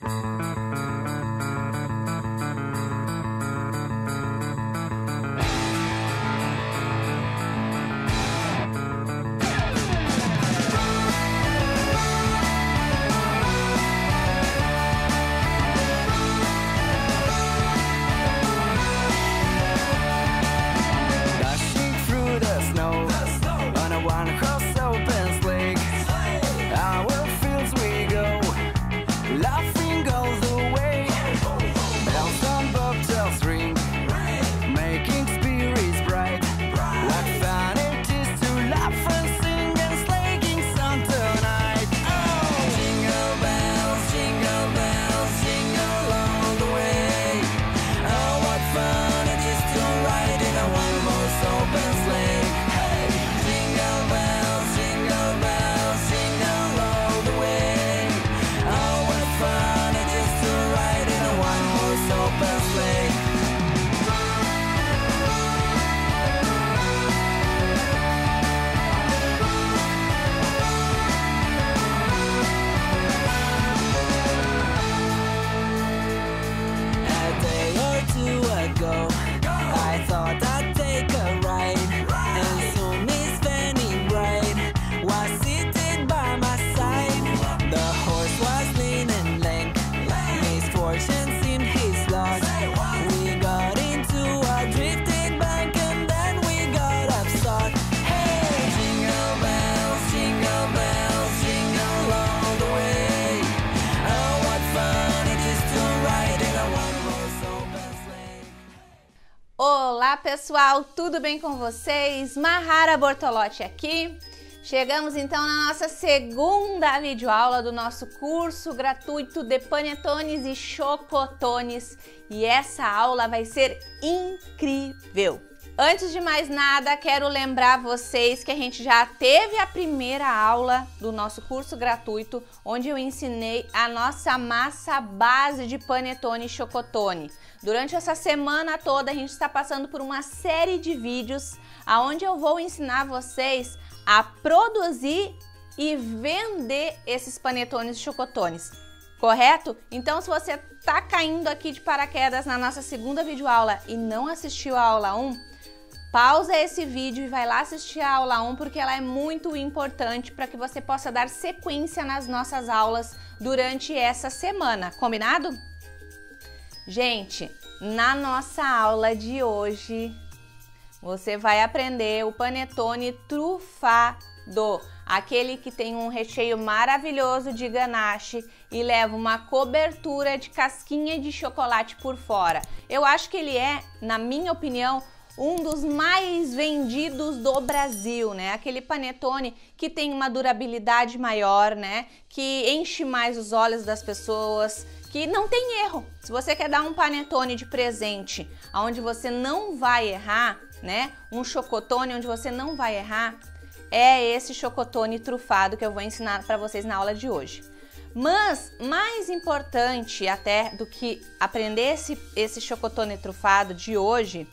Mm-hmm. Pessoal, tudo bem com vocês? Mahara Bortolotti aqui. Chegamos então na nossa segunda videoaula do nosso curso gratuito de panetones e chocotones e essa aula vai ser incrível. Antes de mais nada, quero lembrar vocês que a gente já teve a primeira aula do nosso curso gratuito, onde eu ensinei a nossa massa base de panetone e chocotone. Durante essa semana toda, a gente está passando por uma série de vídeos aonde eu vou ensinar vocês a produzir e vender esses panetones e chocotones. Correto? Então, se você tá caindo aqui de paraquedas na nossa segunda videoaula e não assistiu a aula 1, pausa esse vídeo e vai lá assistir a aula 1 porque ela é muito importante para que você possa dar sequência nas nossas aulas durante essa semana, combinado? Gente, na nossa aula de hoje, você vai aprender o panetone trufado, aquele que tem um recheio maravilhoso de ganache e leva uma cobertura de casquinha de chocolate por fora. Eu acho que ele é, na minha opinião, um dos mais vendidos do Brasil, né? Aquele panetone que tem uma durabilidade maior, né? Que enche mais os olhos das pessoas, que não tem erro. Se você quer dar um panetone de presente, onde você não vai errar, né? Um chocotone onde você não vai errar, é esse chocotone trufado que eu vou ensinar para vocês na aula de hoje. Mas mais importante até do que aprender esse, esse chocotone trufado de hoje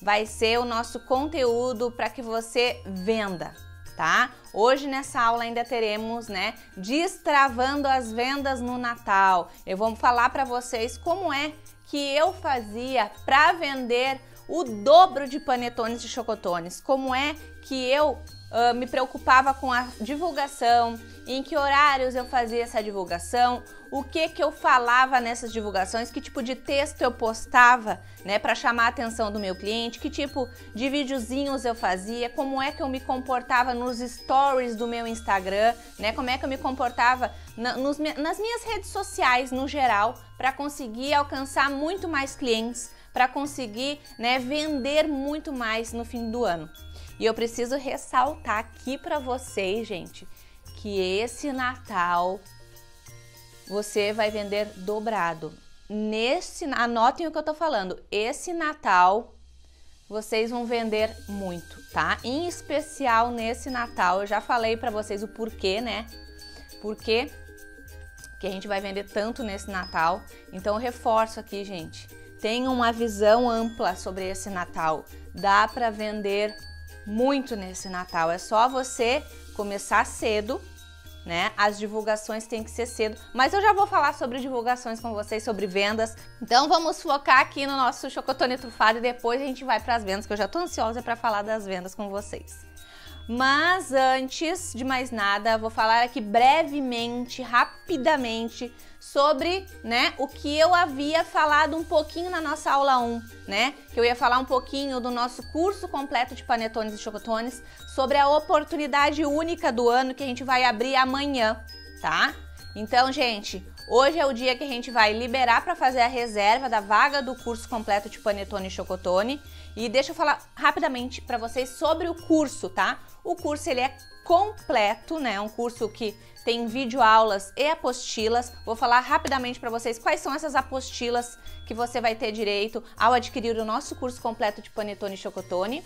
vai ser o nosso conteúdo para que você venda, tá? Hoje nessa aula ainda teremos, né, destravando as vendas no Natal. Eu vou falar para vocês como é que eu fazia para vender o dobro de panetones e chocotones, como é que eu uh, me preocupava com a divulgação, em que horários eu fazia essa divulgação, o que que eu falava nessas divulgações, que tipo de texto eu postava, né, para chamar a atenção do meu cliente, que tipo de videozinhos eu fazia, como é que eu me comportava nos stories do meu Instagram, né, como é que eu me comportava na, nos, nas minhas redes sociais no geral, para conseguir alcançar muito mais clientes, para conseguir, né, vender muito mais no fim do ano. E eu preciso ressaltar aqui para vocês, gente, que esse Natal você vai vender dobrado. Nesse, anotem o que eu tô falando. Esse Natal vocês vão vender muito, tá? Em especial nesse Natal, eu já falei para vocês o porquê, né? Porquê que a gente vai vender tanto nesse Natal. Então eu reforço aqui, gente. Tenham uma visão ampla sobre esse Natal. Dá para vender muito nesse Natal. É só você começar cedo, né? As divulgações têm que ser cedo, mas eu já vou falar sobre divulgações com vocês, sobre vendas. Então vamos focar aqui no nosso chocotone trufado e depois a gente vai para as vendas, que eu já tô ansiosa para falar das vendas com vocês. Mas antes de mais nada, vou falar aqui brevemente, rapidamente, sobre né, o que eu havia falado um pouquinho na nossa aula 1, né? Que eu ia falar um pouquinho do nosso curso completo de panetones e chocotones, sobre a oportunidade única do ano que a gente vai abrir amanhã, tá? Então, gente, hoje é o dia que a gente vai liberar para fazer a reserva da vaga do curso completo de panetone e chocotone. E deixa eu falar rapidamente para vocês sobre o curso, tá? O curso ele é completo, né? Um curso que tem videoaulas e apostilas. Vou falar rapidamente para vocês quais são essas apostilas que você vai ter direito ao adquirir o nosso curso completo de panetone e chocotone.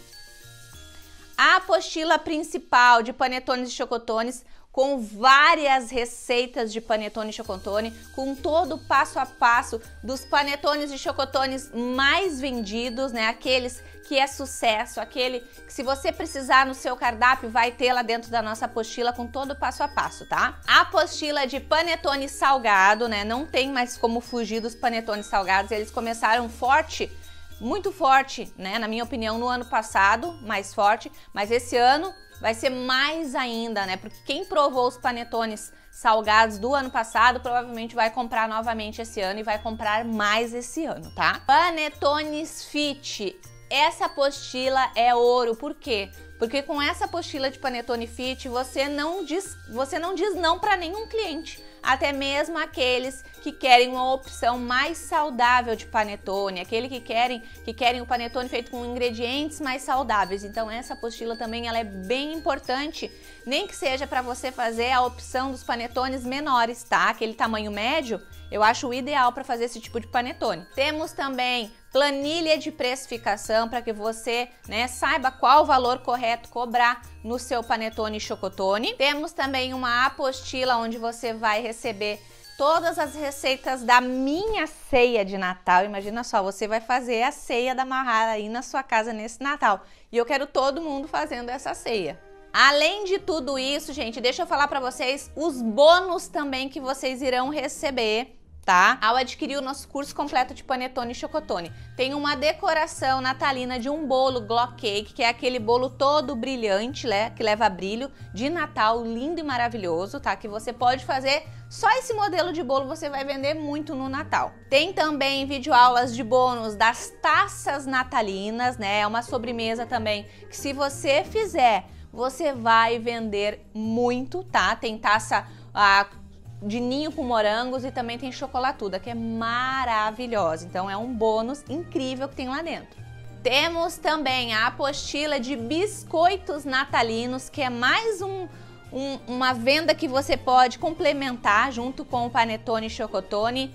A apostila principal de panetones e chocotones com várias receitas de panetone e chocotone, com todo o passo a passo dos panetones e chocotones mais vendidos, né? Aqueles que é sucesso, aquele que se você precisar no seu cardápio vai ter lá dentro da nossa apostila com todo o passo a passo, tá? A apostila de panetone salgado, né? Não tem mais como fugir dos panetones salgados, eles começaram forte muito forte, né? Na minha opinião, no ano passado, mais forte, mas esse ano vai ser mais ainda, né? Porque quem provou os panetones salgados do ano passado provavelmente vai comprar novamente esse ano e vai comprar mais esse ano, tá? Panetones Fit. Essa apostila é ouro, por quê? Porque com essa apostila de Panetone Fit, você não diz, você não diz não para nenhum cliente até mesmo aqueles que querem uma opção mais saudável de panetone, aquele que querem que querem o panetone feito com ingredientes mais saudáveis. Então essa apostila também ela é bem importante, nem que seja para você fazer a opção dos panetones menores, tá? Aquele tamanho médio, eu acho o ideal para fazer esse tipo de panetone. Temos também planilha de precificação para que você né, saiba qual o valor correto cobrar no seu panetone chocotone. Temos também uma apostila onde você vai receber todas as receitas da minha ceia de Natal. Imagina só, você vai fazer a ceia da Mahara aí na sua casa nesse Natal. E eu quero todo mundo fazendo essa ceia. Além de tudo isso, gente, deixa eu falar para vocês os bônus também que vocês irão receber tá? Ao adquirir o nosso curso completo de panetone e chocotone. Tem uma decoração natalina de um bolo glock cake, que é aquele bolo todo brilhante, né? Que leva brilho, de Natal, lindo e maravilhoso, tá? Que você pode fazer só esse modelo de bolo você vai vender muito no Natal. Tem também videoaulas de bônus das taças natalinas, né? É uma sobremesa também que se você fizer, você vai vender muito, tá? Tem taça ah, de ninho com morangos e também tem chocolatuda, que é maravilhosa. Então é um bônus incrível que tem lá dentro. Temos também a apostila de biscoitos natalinos, que é mais um, um, uma venda que você pode complementar junto com o panetone e chocotone.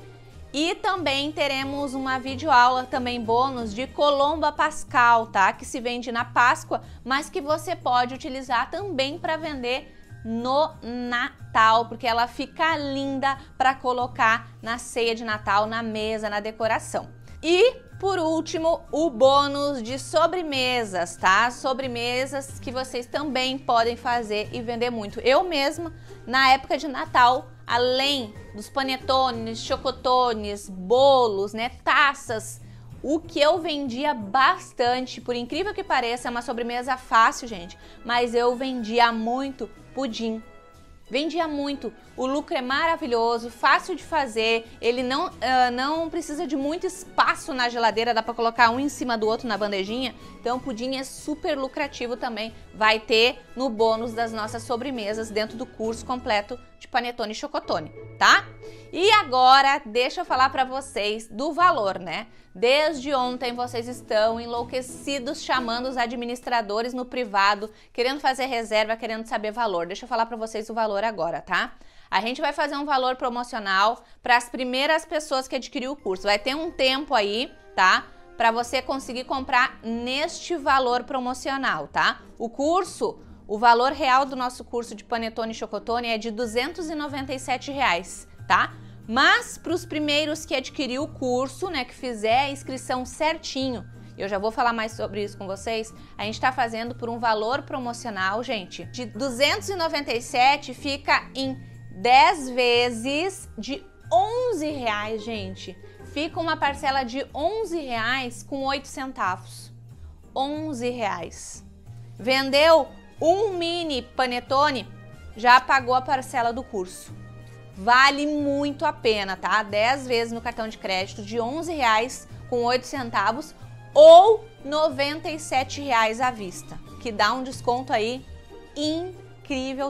E também teremos uma videoaula também bônus de Colomba Pascal, tá? Que se vende na Páscoa, mas que você pode utilizar também para vender no Natal, porque ela fica linda para colocar na ceia de Natal, na mesa, na decoração. E por último, o bônus de sobremesas, tá? Sobremesas que vocês também podem fazer e vender muito. Eu mesma, na época de Natal, além dos panetones, chocotones, bolos, né, taças, o que eu vendia bastante, por incrível que pareça, é uma sobremesa fácil, gente, mas eu vendia muito pudim. Vendia muito. O lucro é maravilhoso, fácil de fazer. Ele não, uh, não precisa de muito espaço na geladeira, dá para colocar um em cima do outro na bandejinha. Então, pudim é super lucrativo também. Vai ter no bônus das nossas sobremesas dentro do curso completo de panetone e chocotone, tá? E agora, deixa eu falar para vocês do valor, né? Desde ontem vocês estão enlouquecidos chamando os administradores no privado, querendo fazer reserva, querendo saber valor. Deixa eu falar para vocês o valor agora, tá? A gente vai fazer um valor promocional para as primeiras pessoas que adquiriram o curso. Vai ter um tempo aí, tá? Para você conseguir comprar neste valor promocional, tá? O curso, o valor real do nosso curso de panetone e chocotone é de 297 reais, tá? Mas para os primeiros que adquirir o curso, né, que fizer a inscrição certinho, eu já vou falar mais sobre isso com vocês, a gente está fazendo por um valor promocional, gente, de 297 fica em 10 vezes de 11 reais, gente. Fica uma parcela de 11 reais com 8 centavos. 11 reais. Vendeu um mini panetone, já pagou a parcela do curso. Vale muito a pena, tá? 10 vezes no cartão de crédito de 11 reais com 8 centavos ou 97 reais à vista, que dá um desconto aí incrível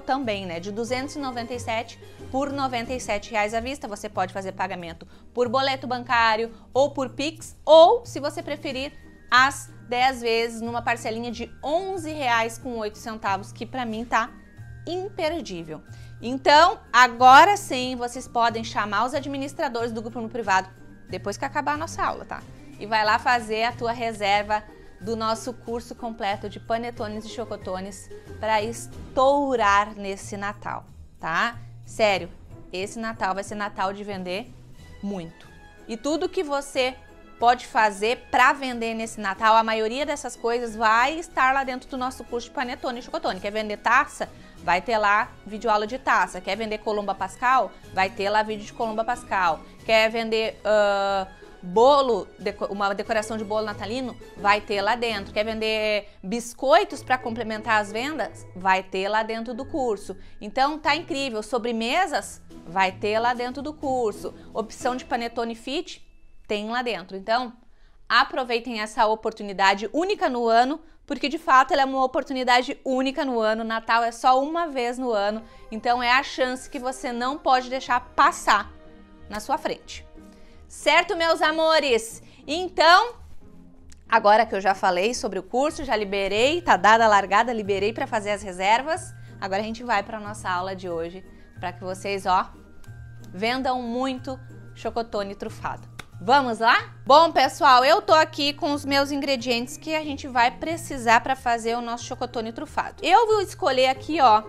também, né? De 297 por 97 reais à vista. Você pode fazer pagamento por boleto bancário ou por Pix, ou, se você preferir, as 10 vezes numa parcelinha de 11 reais com 8 centavos, que para mim tá imperdível. Então, agora sim, vocês podem chamar os administradores do grupo no privado depois que acabar a nossa aula, tá? E vai lá fazer a tua reserva do nosso curso completo de panetones e chocotones para estourar nesse Natal, tá? Sério, esse Natal vai ser Natal de vender muito. E tudo que você pode fazer para vender nesse Natal, a maioria dessas coisas vai estar lá dentro do nosso curso de panetone e chocotone. Quer vender taça? Vai ter lá vídeo aula de taça. Quer vender Colomba Pascal? Vai ter lá vídeo de Colomba Pascal. Quer vender uh, bolo, uma decoração de bolo natalino? Vai ter lá dentro. Quer vender biscoitos para complementar as vendas? Vai ter lá dentro do curso. Então tá incrível. Sobremesas? Vai ter lá dentro do curso. Opção de panetone fit? Tem lá dentro. Então aproveitem essa oportunidade única no ano porque de fato ela é uma oportunidade única no ano. Natal é só uma vez no ano, então é a chance que você não pode deixar passar na sua frente. Certo, meus amores? Então, agora que eu já falei sobre o curso, já liberei, tá dada a largada, liberei para fazer as reservas. Agora a gente vai para nossa aula de hoje, para que vocês, ó, vendam muito chocotone trufado. Vamos lá? Bom, pessoal, eu tô aqui com os meus ingredientes que a gente vai precisar para fazer o nosso chocotone trufado. Eu vou escolher aqui, ó,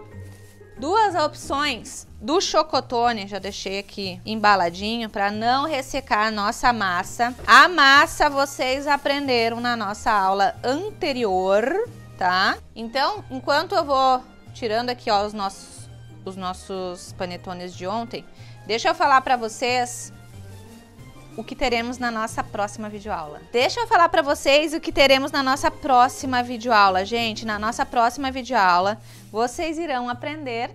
duas opções do chocotone, já deixei aqui embaladinho para não ressecar a nossa massa. A massa vocês aprenderam na nossa aula anterior, tá? Então, enquanto eu vou tirando aqui, ó, os nossos, os nossos panetones de ontem, deixa eu falar para vocês o que teremos na nossa próxima videoaula. Deixa eu falar para vocês o que teremos na nossa próxima videoaula. Gente, na nossa próxima videoaula, vocês irão aprender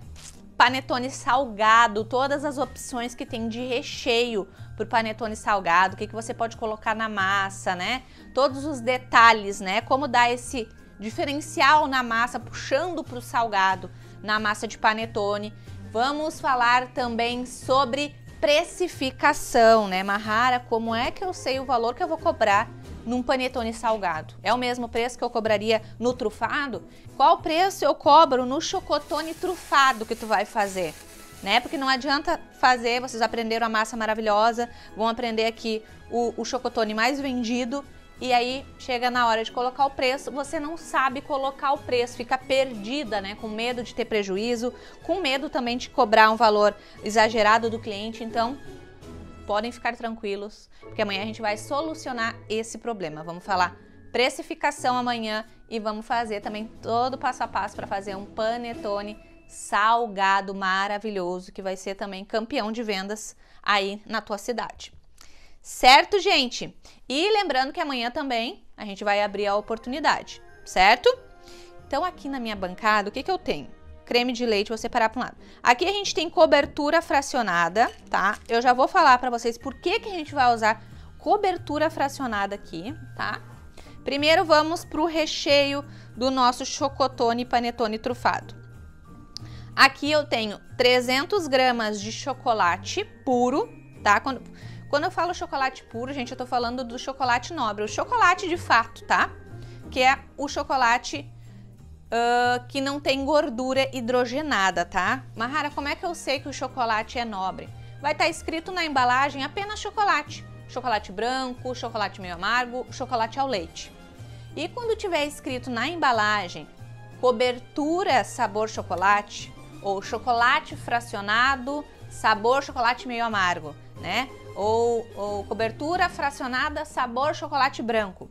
panetone salgado, todas as opções que tem de recheio para panetone salgado, o que, que você pode colocar na massa, né? Todos os detalhes, né? Como dar esse diferencial na massa, puxando para o salgado na massa de panetone. Vamos falar também sobre precificação, né? Mahara, como é que eu sei o valor que eu vou cobrar num panetone salgado? É o mesmo preço que eu cobraria no trufado? Qual preço eu cobro no chocotone trufado que tu vai fazer? Né? Porque não adianta fazer, vocês aprenderam a massa maravilhosa, vão aprender aqui o, o chocotone mais vendido e aí chega na hora de colocar o preço, você não sabe colocar o preço, fica perdida, né? Com medo de ter prejuízo, com medo também de cobrar um valor exagerado do cliente. Então, podem ficar tranquilos, porque amanhã a gente vai solucionar esse problema. Vamos falar precificação amanhã e vamos fazer também todo passo a passo para fazer um panetone salgado maravilhoso que vai ser também campeão de vendas aí na tua cidade. Certo, gente? E lembrando que amanhã também a gente vai abrir a oportunidade, certo? Então, aqui na minha bancada, o que, que eu tenho? Creme de leite, vou separar para um lado. Aqui a gente tem cobertura fracionada, tá? Eu já vou falar para vocês por que, que a gente vai usar cobertura fracionada aqui, tá? Primeiro vamos para o recheio do nosso chocotone panetone trufado. Aqui eu tenho 300 gramas de chocolate puro, tá? Quando, quando eu falo chocolate puro, gente, eu tô falando do chocolate nobre, o chocolate de fato, tá? Que é o chocolate uh, que não tem gordura hidrogenada, tá? Mahara, como é que eu sei que o chocolate é nobre? Vai estar tá escrito na embalagem apenas chocolate. Chocolate branco, chocolate meio amargo, chocolate ao leite. E quando tiver escrito na embalagem cobertura sabor chocolate ou chocolate fracionado sabor chocolate meio amargo, né? ou, ou cobertura fracionada sabor chocolate branco.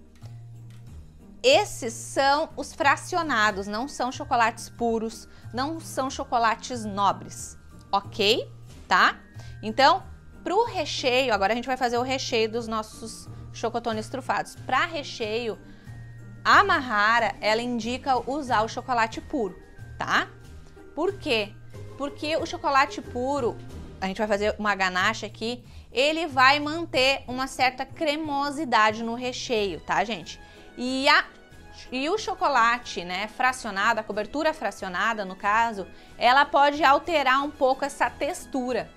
esses são os fracionados, não são chocolates puros, não são chocolates nobres, ok? Tá? Então, pro recheio, agora a gente vai fazer o recheio dos nossos chocotones trufados. Para recheio, a Mahara, ela indica usar o chocolate puro, tá? Por quê? Porque o chocolate puro, a gente vai fazer uma ganache aqui, ele vai manter uma certa cremosidade no recheio, tá, gente? E, a, e o chocolate, né, fracionado, a cobertura fracionada, no caso, ela pode alterar um pouco essa textura,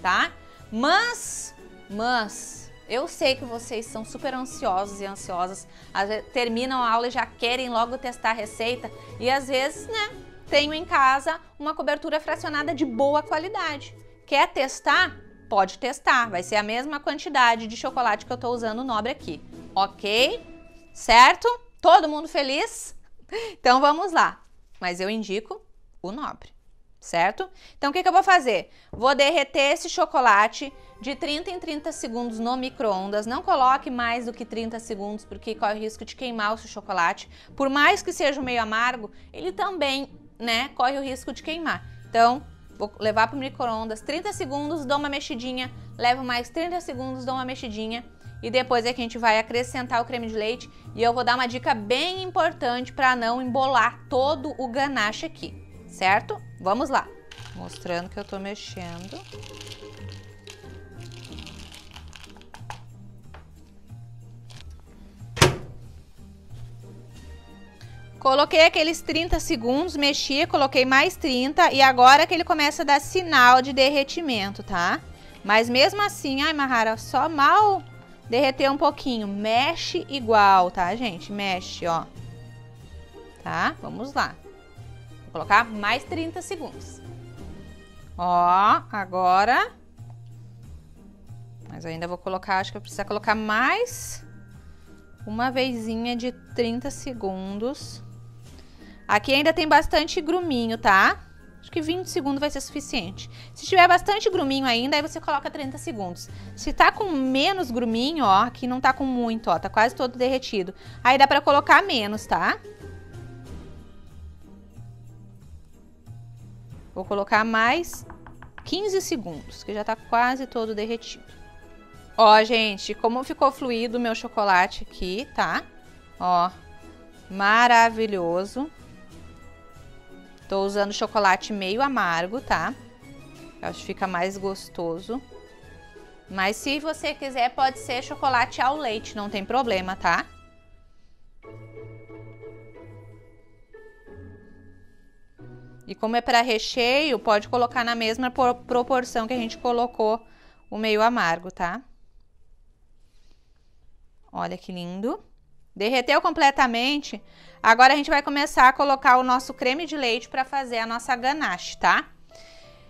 tá? Mas, mas, eu sei que vocês são super ansiosos e ansiosas, às vezes, terminam a aula e já querem logo testar a receita e às vezes, né, tenho em casa uma cobertura fracionada de boa qualidade. Quer testar? Pode testar, vai ser a mesma quantidade de chocolate que eu estou usando nobre aqui, ok? Certo? Todo mundo feliz? Então vamos lá, mas eu indico o nobre, certo? Então o que, que eu vou fazer? Vou derreter esse chocolate de 30 em 30 segundos no micro-ondas. Não coloque mais do que 30 segundos, porque corre o risco de queimar o seu chocolate. Por mais que seja meio amargo, ele também né, corre o risco de queimar. Então, vou levar para o micro-ondas 30 segundos, dou uma mexidinha, levo mais 30 segundos, dou uma mexidinha. E depois é que a gente vai acrescentar o creme de leite. E eu vou dar uma dica bem importante para não embolar todo o ganache aqui, certo? Vamos lá. Mostrando que eu tô mexendo. Coloquei aqueles 30 segundos, mexi, coloquei mais 30 e agora que ele começa a dar sinal de derretimento, tá? Mas mesmo assim, ai Mahara, só mal derreter um pouquinho. Mexe igual, tá, gente? Mexe, ó. Tá? Vamos lá. Vou colocar mais 30 segundos. Ó, agora... Mas ainda vou colocar, acho que eu preciso colocar mais uma vezinha de 30 segundos. Aqui ainda tem bastante gruminho, tá? Acho que 20 segundos vai ser suficiente. Se tiver bastante gruminho ainda, aí você coloca 30 segundos. Se tá com menos gruminho, ó, aqui não tá com muito, ó, tá quase todo derretido. Aí dá pra colocar menos, tá? Vou colocar mais 15 segundos, que já tá quase todo derretido. Ó, gente, como ficou fluido o meu chocolate aqui, tá? Ó, maravilhoso. Tô usando chocolate meio amargo, tá? Eu acho que fica mais gostoso. Mas se você quiser, pode ser chocolate ao leite, não tem problema, tá? E como é para recheio, pode colocar na mesma proporção que a gente colocou o meio amargo, tá? Olha que lindo. Derreteu completamente. Agora a gente vai começar a colocar o nosso creme de leite para fazer a nossa ganache, tá?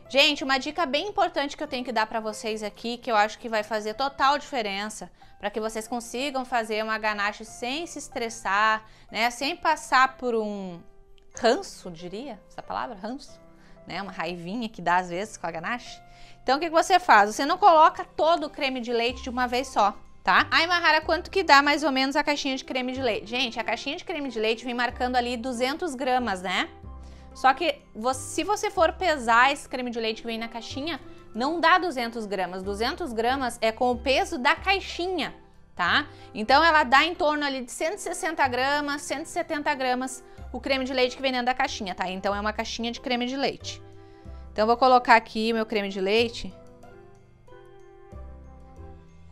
Gente, uma dica bem importante que eu tenho que dar para vocês aqui, que eu acho que vai fazer total diferença, para que vocês consigam fazer uma ganache sem se estressar, né? Sem passar por um ranço, diria, essa palavra, ranço, né? Uma raivinha que dá às vezes com a ganache. Então, o que, que você faz? Você não coloca todo o creme de leite de uma vez só tá? Ai, Mahara, quanto que dá mais ou menos a caixinha de creme de leite? Gente, a caixinha de creme de leite vem marcando ali 200 gramas, né? Só que se você for pesar esse creme de leite que vem na caixinha, não dá 200 gramas. 200 gramas é com o peso da caixinha, tá? Então ela dá em torno ali de 160 gramas, 170 gramas o creme de leite que vem dentro da caixinha, tá? Então é uma caixinha de creme de leite. Então vou colocar aqui meu creme de leite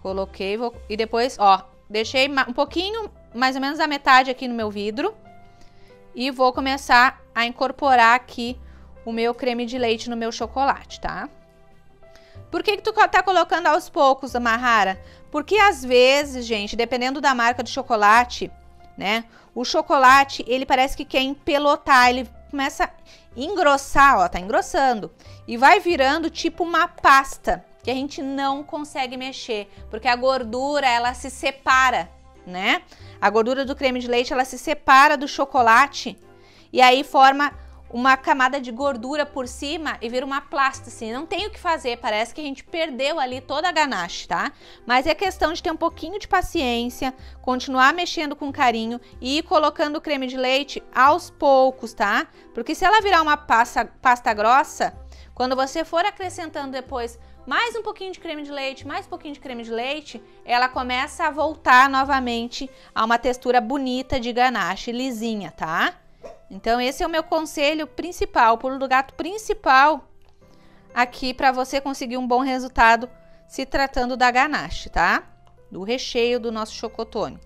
Coloquei vou, e depois, ó, deixei um pouquinho, mais ou menos a metade aqui no meu vidro. E vou começar a incorporar aqui o meu creme de leite no meu chocolate, tá? Por que que tu tá colocando aos poucos, Amahara? Porque às vezes, gente, dependendo da marca do chocolate, né? O chocolate, ele parece que quer empelotar, ele começa a engrossar, ó, tá engrossando. E vai virando tipo uma pasta que a gente não consegue mexer, porque a gordura ela se separa, né? A gordura do creme de leite ela se separa do chocolate e aí forma uma camada de gordura por cima e vira uma plasta, assim. Não tem o que fazer, parece que a gente perdeu ali toda a ganache, tá? Mas é questão de ter um pouquinho de paciência, continuar mexendo com carinho e ir colocando o creme de leite aos poucos, tá? Porque se ela virar uma pasta, pasta grossa, quando você for acrescentando depois mais um pouquinho de creme de leite, mais um pouquinho de creme de leite, ela começa a voltar novamente a uma textura bonita de ganache, lisinha, tá? Então esse é o meu conselho principal, o pulo do gato principal aqui para você conseguir um bom resultado se tratando da ganache, tá? Do recheio do nosso chocotone.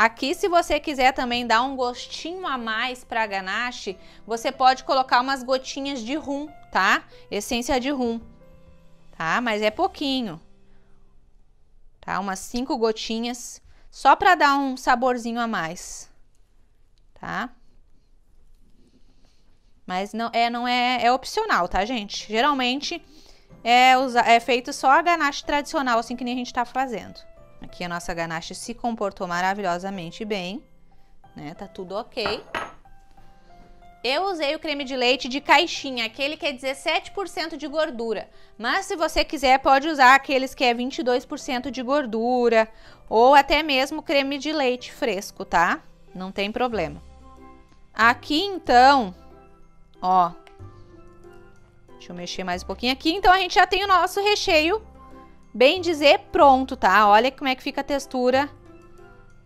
Aqui, se você quiser também dar um gostinho a mais para ganache, você pode colocar umas gotinhas de rum, tá? Essência de rum, tá? Mas é pouquinho, tá? Umas cinco gotinhas, só para dar um saborzinho a mais, tá? Mas não é, não é, é opcional, tá, gente? Geralmente é, usa, é feito só a ganache tradicional, assim que nem a gente tá fazendo. Aqui a nossa ganache se comportou maravilhosamente bem, né? Tá tudo ok. Eu usei o creme de leite de caixinha, aquele que é 17% de gordura. Mas se você quiser, pode usar aqueles que é 22% de gordura ou até mesmo creme de leite fresco, tá? Não tem problema. Aqui então, ó, deixa eu mexer mais um pouquinho aqui. Então a gente já tem o nosso recheio bem dizer pronto, tá? Olha como é que fica a textura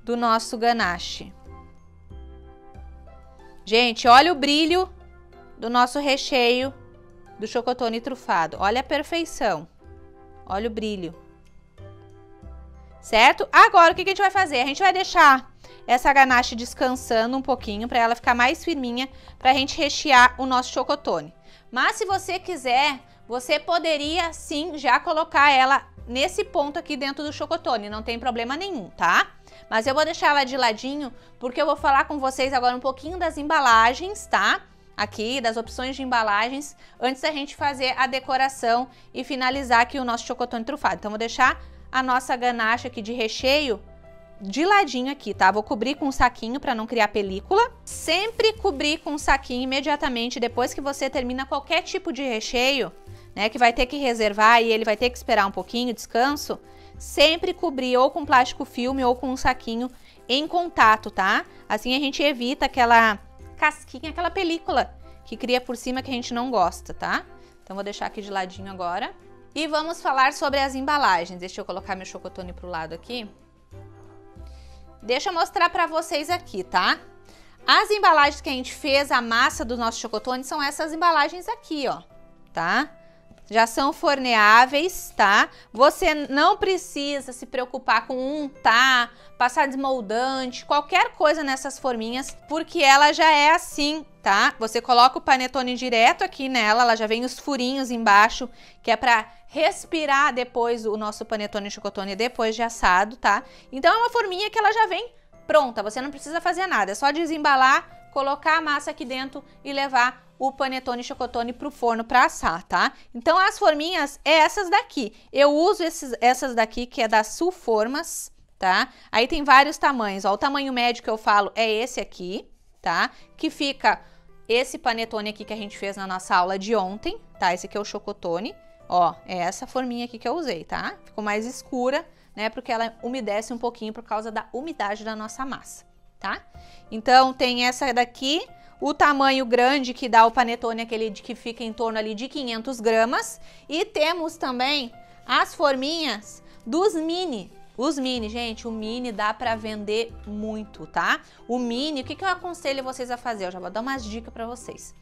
do nosso ganache. Gente, olha o brilho do nosso recheio do chocotone trufado. Olha a perfeição. Olha o brilho. Certo? Agora, o que a gente vai fazer? A gente vai deixar essa ganache descansando um pouquinho para ela ficar mais firminha para a gente rechear o nosso chocotone. Mas se você quiser, você poderia sim já colocar ela nesse ponto aqui dentro do chocotone, não tem problema nenhum, tá? Mas eu vou deixar ela de ladinho porque eu vou falar com vocês agora um pouquinho das embalagens, tá? Aqui, das opções de embalagens, antes da gente fazer a decoração e finalizar aqui o nosso chocotone trufado. Então, vou deixar a nossa ganache aqui de recheio de ladinho aqui, tá? Vou cobrir com um saquinho para não criar película. Sempre cobrir com um saquinho imediatamente depois que você termina qualquer tipo de recheio né, que vai ter que reservar e ele vai ter que esperar um pouquinho, descanso, sempre cobrir ou com plástico filme ou com um saquinho em contato, tá? Assim a gente evita aquela casquinha, aquela película que cria por cima que a gente não gosta, tá? Então vou deixar aqui de ladinho agora. E vamos falar sobre as embalagens. Deixa eu colocar meu chocotone pro lado aqui. Deixa eu mostrar para vocês aqui, tá? As embalagens que a gente fez, a massa do nosso chocotone, são essas embalagens aqui, ó, tá? Já são forneáveis, tá? Você não precisa se preocupar com untar, passar desmoldante, qualquer coisa nessas forminhas, porque ela já é assim, tá? Você coloca o panetone direto aqui nela, ela já vem os furinhos embaixo, que é para respirar depois o nosso panetone chocotone depois de assado, tá? Então é uma forminha que ela já vem pronta, você não precisa fazer nada, é só desembalar, colocar a massa aqui dentro e levar o panetone chocotone para o forno para assar, tá? Então as forminhas é essas daqui. Eu uso esses, essas daqui que é da Sulformas, tá? Aí tem vários tamanhos, ó, o tamanho médio que eu falo é esse aqui, tá? Que fica esse panetone aqui que a gente fez na nossa aula de ontem, tá? Esse aqui é o chocotone, ó, é essa forminha aqui que eu usei, tá? Ficou mais escura, né? Porque ela umedece um pouquinho por causa da umidade da nossa massa, tá? Então tem essa daqui, o tamanho grande que dá o panetone, aquele de que fica em torno ali de 500 gramas. E temos também as forminhas dos mini. Os mini, gente, o mini dá para vender muito, tá? O mini, o que, que eu aconselho vocês a fazer? Eu já vou dar umas dicas para vocês.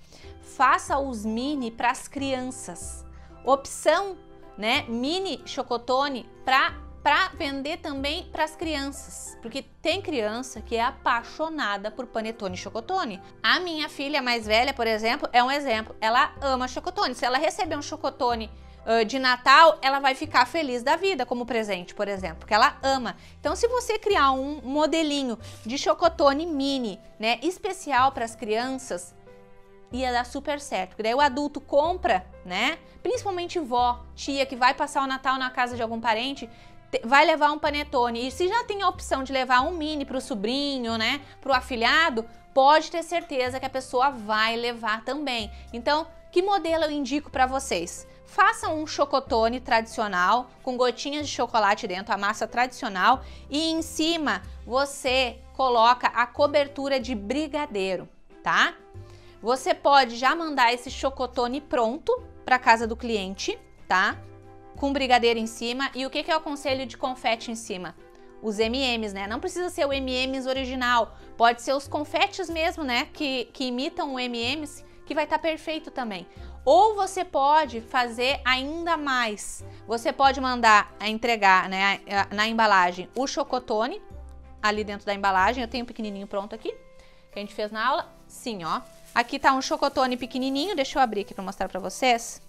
Faça os mini para as crianças. Opção, né, mini chocotone para para vender também para as crianças, porque tem criança que é apaixonada por panetone e chocotone. A minha filha mais velha, por exemplo, é um exemplo. Ela ama chocotone. Se ela receber um chocotone uh, de Natal, ela vai ficar feliz da vida como presente, por exemplo, porque ela ama. Então, se você criar um modelinho de chocotone mini, né, especial para as crianças, ia dar super certo. Porque daí o adulto compra, né? Principalmente vó, tia que vai passar o Natal na casa de algum parente, vai levar um panetone. E se já tem a opção de levar um mini para o sobrinho, né, para o afilhado, pode ter certeza que a pessoa vai levar também. Então, que modelo eu indico para vocês? Façam um chocotone tradicional com gotinhas de chocolate dentro, a massa tradicional, e em cima você coloca a cobertura de brigadeiro, tá? Você pode já mandar esse chocotone pronto para casa do cliente, tá? Com brigadeiro em cima. E o que, que eu aconselho de confete em cima? Os MMs, né? Não precisa ser o MMs original, pode ser os confetes mesmo, né? Que, que imitam o MMs, que vai estar tá perfeito também. Ou você pode fazer ainda mais. Você pode mandar entregar né, na embalagem o chocotone ali dentro da embalagem. Eu tenho um pequenininho pronto aqui que a gente fez na aula. Sim, ó. Aqui tá um chocotone pequenininho, deixa eu abrir aqui para mostrar para vocês.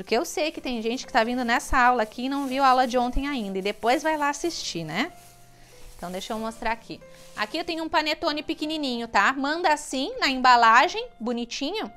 Porque eu sei que tem gente que tá vindo nessa aula aqui e não viu a aula de ontem ainda e depois vai lá assistir, né? Então deixa eu mostrar aqui. Aqui eu tenho um panetone pequenininho, tá? Manda assim na embalagem, bonitinho.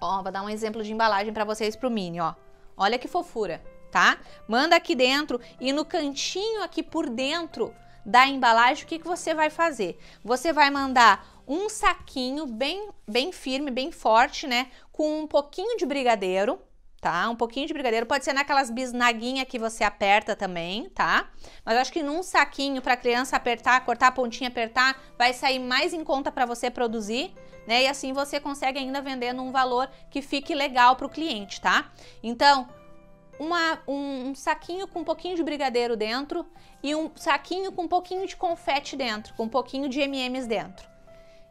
Ó, vou dar um exemplo de embalagem para vocês pro mini, ó. Olha que fofura, tá? Manda aqui dentro e no cantinho aqui por dentro da embalagem, o que, que você vai fazer? Você vai mandar um saquinho bem, bem firme, bem forte, né? Com um pouquinho de brigadeiro, tá? Um pouquinho de brigadeiro, pode ser naquelas bisnaguinhas que você aperta também, tá? Mas acho que num saquinho para criança apertar, cortar a pontinha, apertar, vai sair mais em conta para você produzir, né? E assim você consegue ainda vender num valor que fique legal para o cliente, tá? Então, uma, um, um, saquinho com um pouquinho de brigadeiro dentro e um saquinho com um pouquinho de confete dentro, com um pouquinho de M&M's dentro.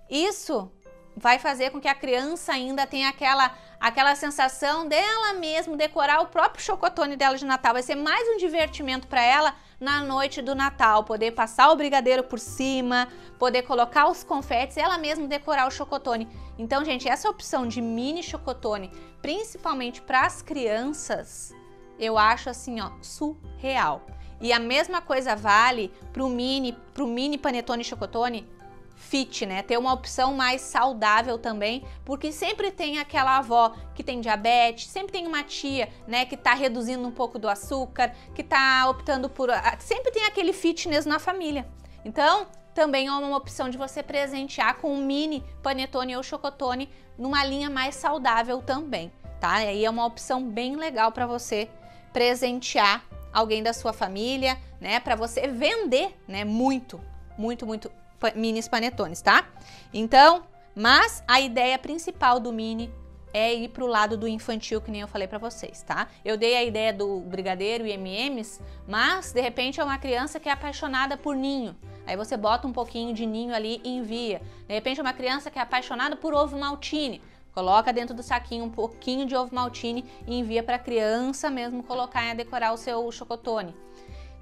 Isso vai fazer com que a criança ainda tenha aquela, aquela sensação dela mesmo decorar o próprio chocotone dela de Natal. Vai ser mais um divertimento para ela na noite do Natal, poder passar o brigadeiro por cima, poder colocar os confetes, ela mesma decorar o chocotone. Então, gente, essa opção de mini chocotone, principalmente para as crianças, eu acho assim, ó, surreal. E a mesma coisa vale para o mini, pro mini panetone chocotone fit, né? Ter uma opção mais saudável também, porque sempre tem aquela avó que tem diabetes, sempre tem uma tia, né, que tá reduzindo um pouco do açúcar, que tá optando por. Sempre tem aquele fitness na família. Então, também é uma opção de você presentear com um mini panetone ou chocotone numa linha mais saudável também, tá? E aí é uma opção bem legal para você presentear alguém da sua família, né, para você vender, né, muito, muito, muito minis panetones, tá? Então, mas a ideia principal do mini é ir pro lado do infantil, que nem eu falei para vocês, tá? Eu dei a ideia do brigadeiro e M&M's, mas de repente é uma criança que é apaixonada por ninho. Aí você bota um pouquinho de ninho ali e envia. De repente é uma criança que é apaixonada por ovo maltine. Coloca dentro do saquinho um pouquinho de ovo maltine e envia para a criança mesmo colocar e decorar o seu chocotone.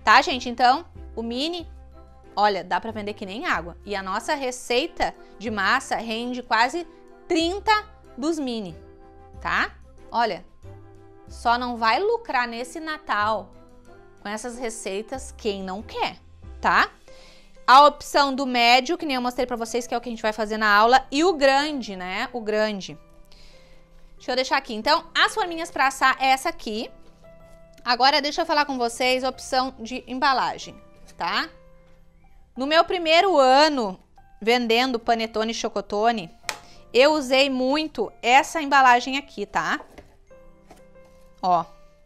Tá, gente? Então, o mini Olha, dá para vender que nem água. E a nossa receita de massa rende quase 30 dos mini, tá? Olha, só não vai lucrar nesse Natal com essas receitas quem não quer, tá? A opção do médio, que nem eu mostrei para vocês, que é o que a gente vai fazer na aula, e o grande, né? O grande. Deixa eu deixar aqui. Então, as forminhas para assar é essa aqui. Agora, deixa eu falar com vocês a opção de embalagem, tá? No meu primeiro ano vendendo panetone e chocotone, eu usei muito essa embalagem aqui, tá? Ó,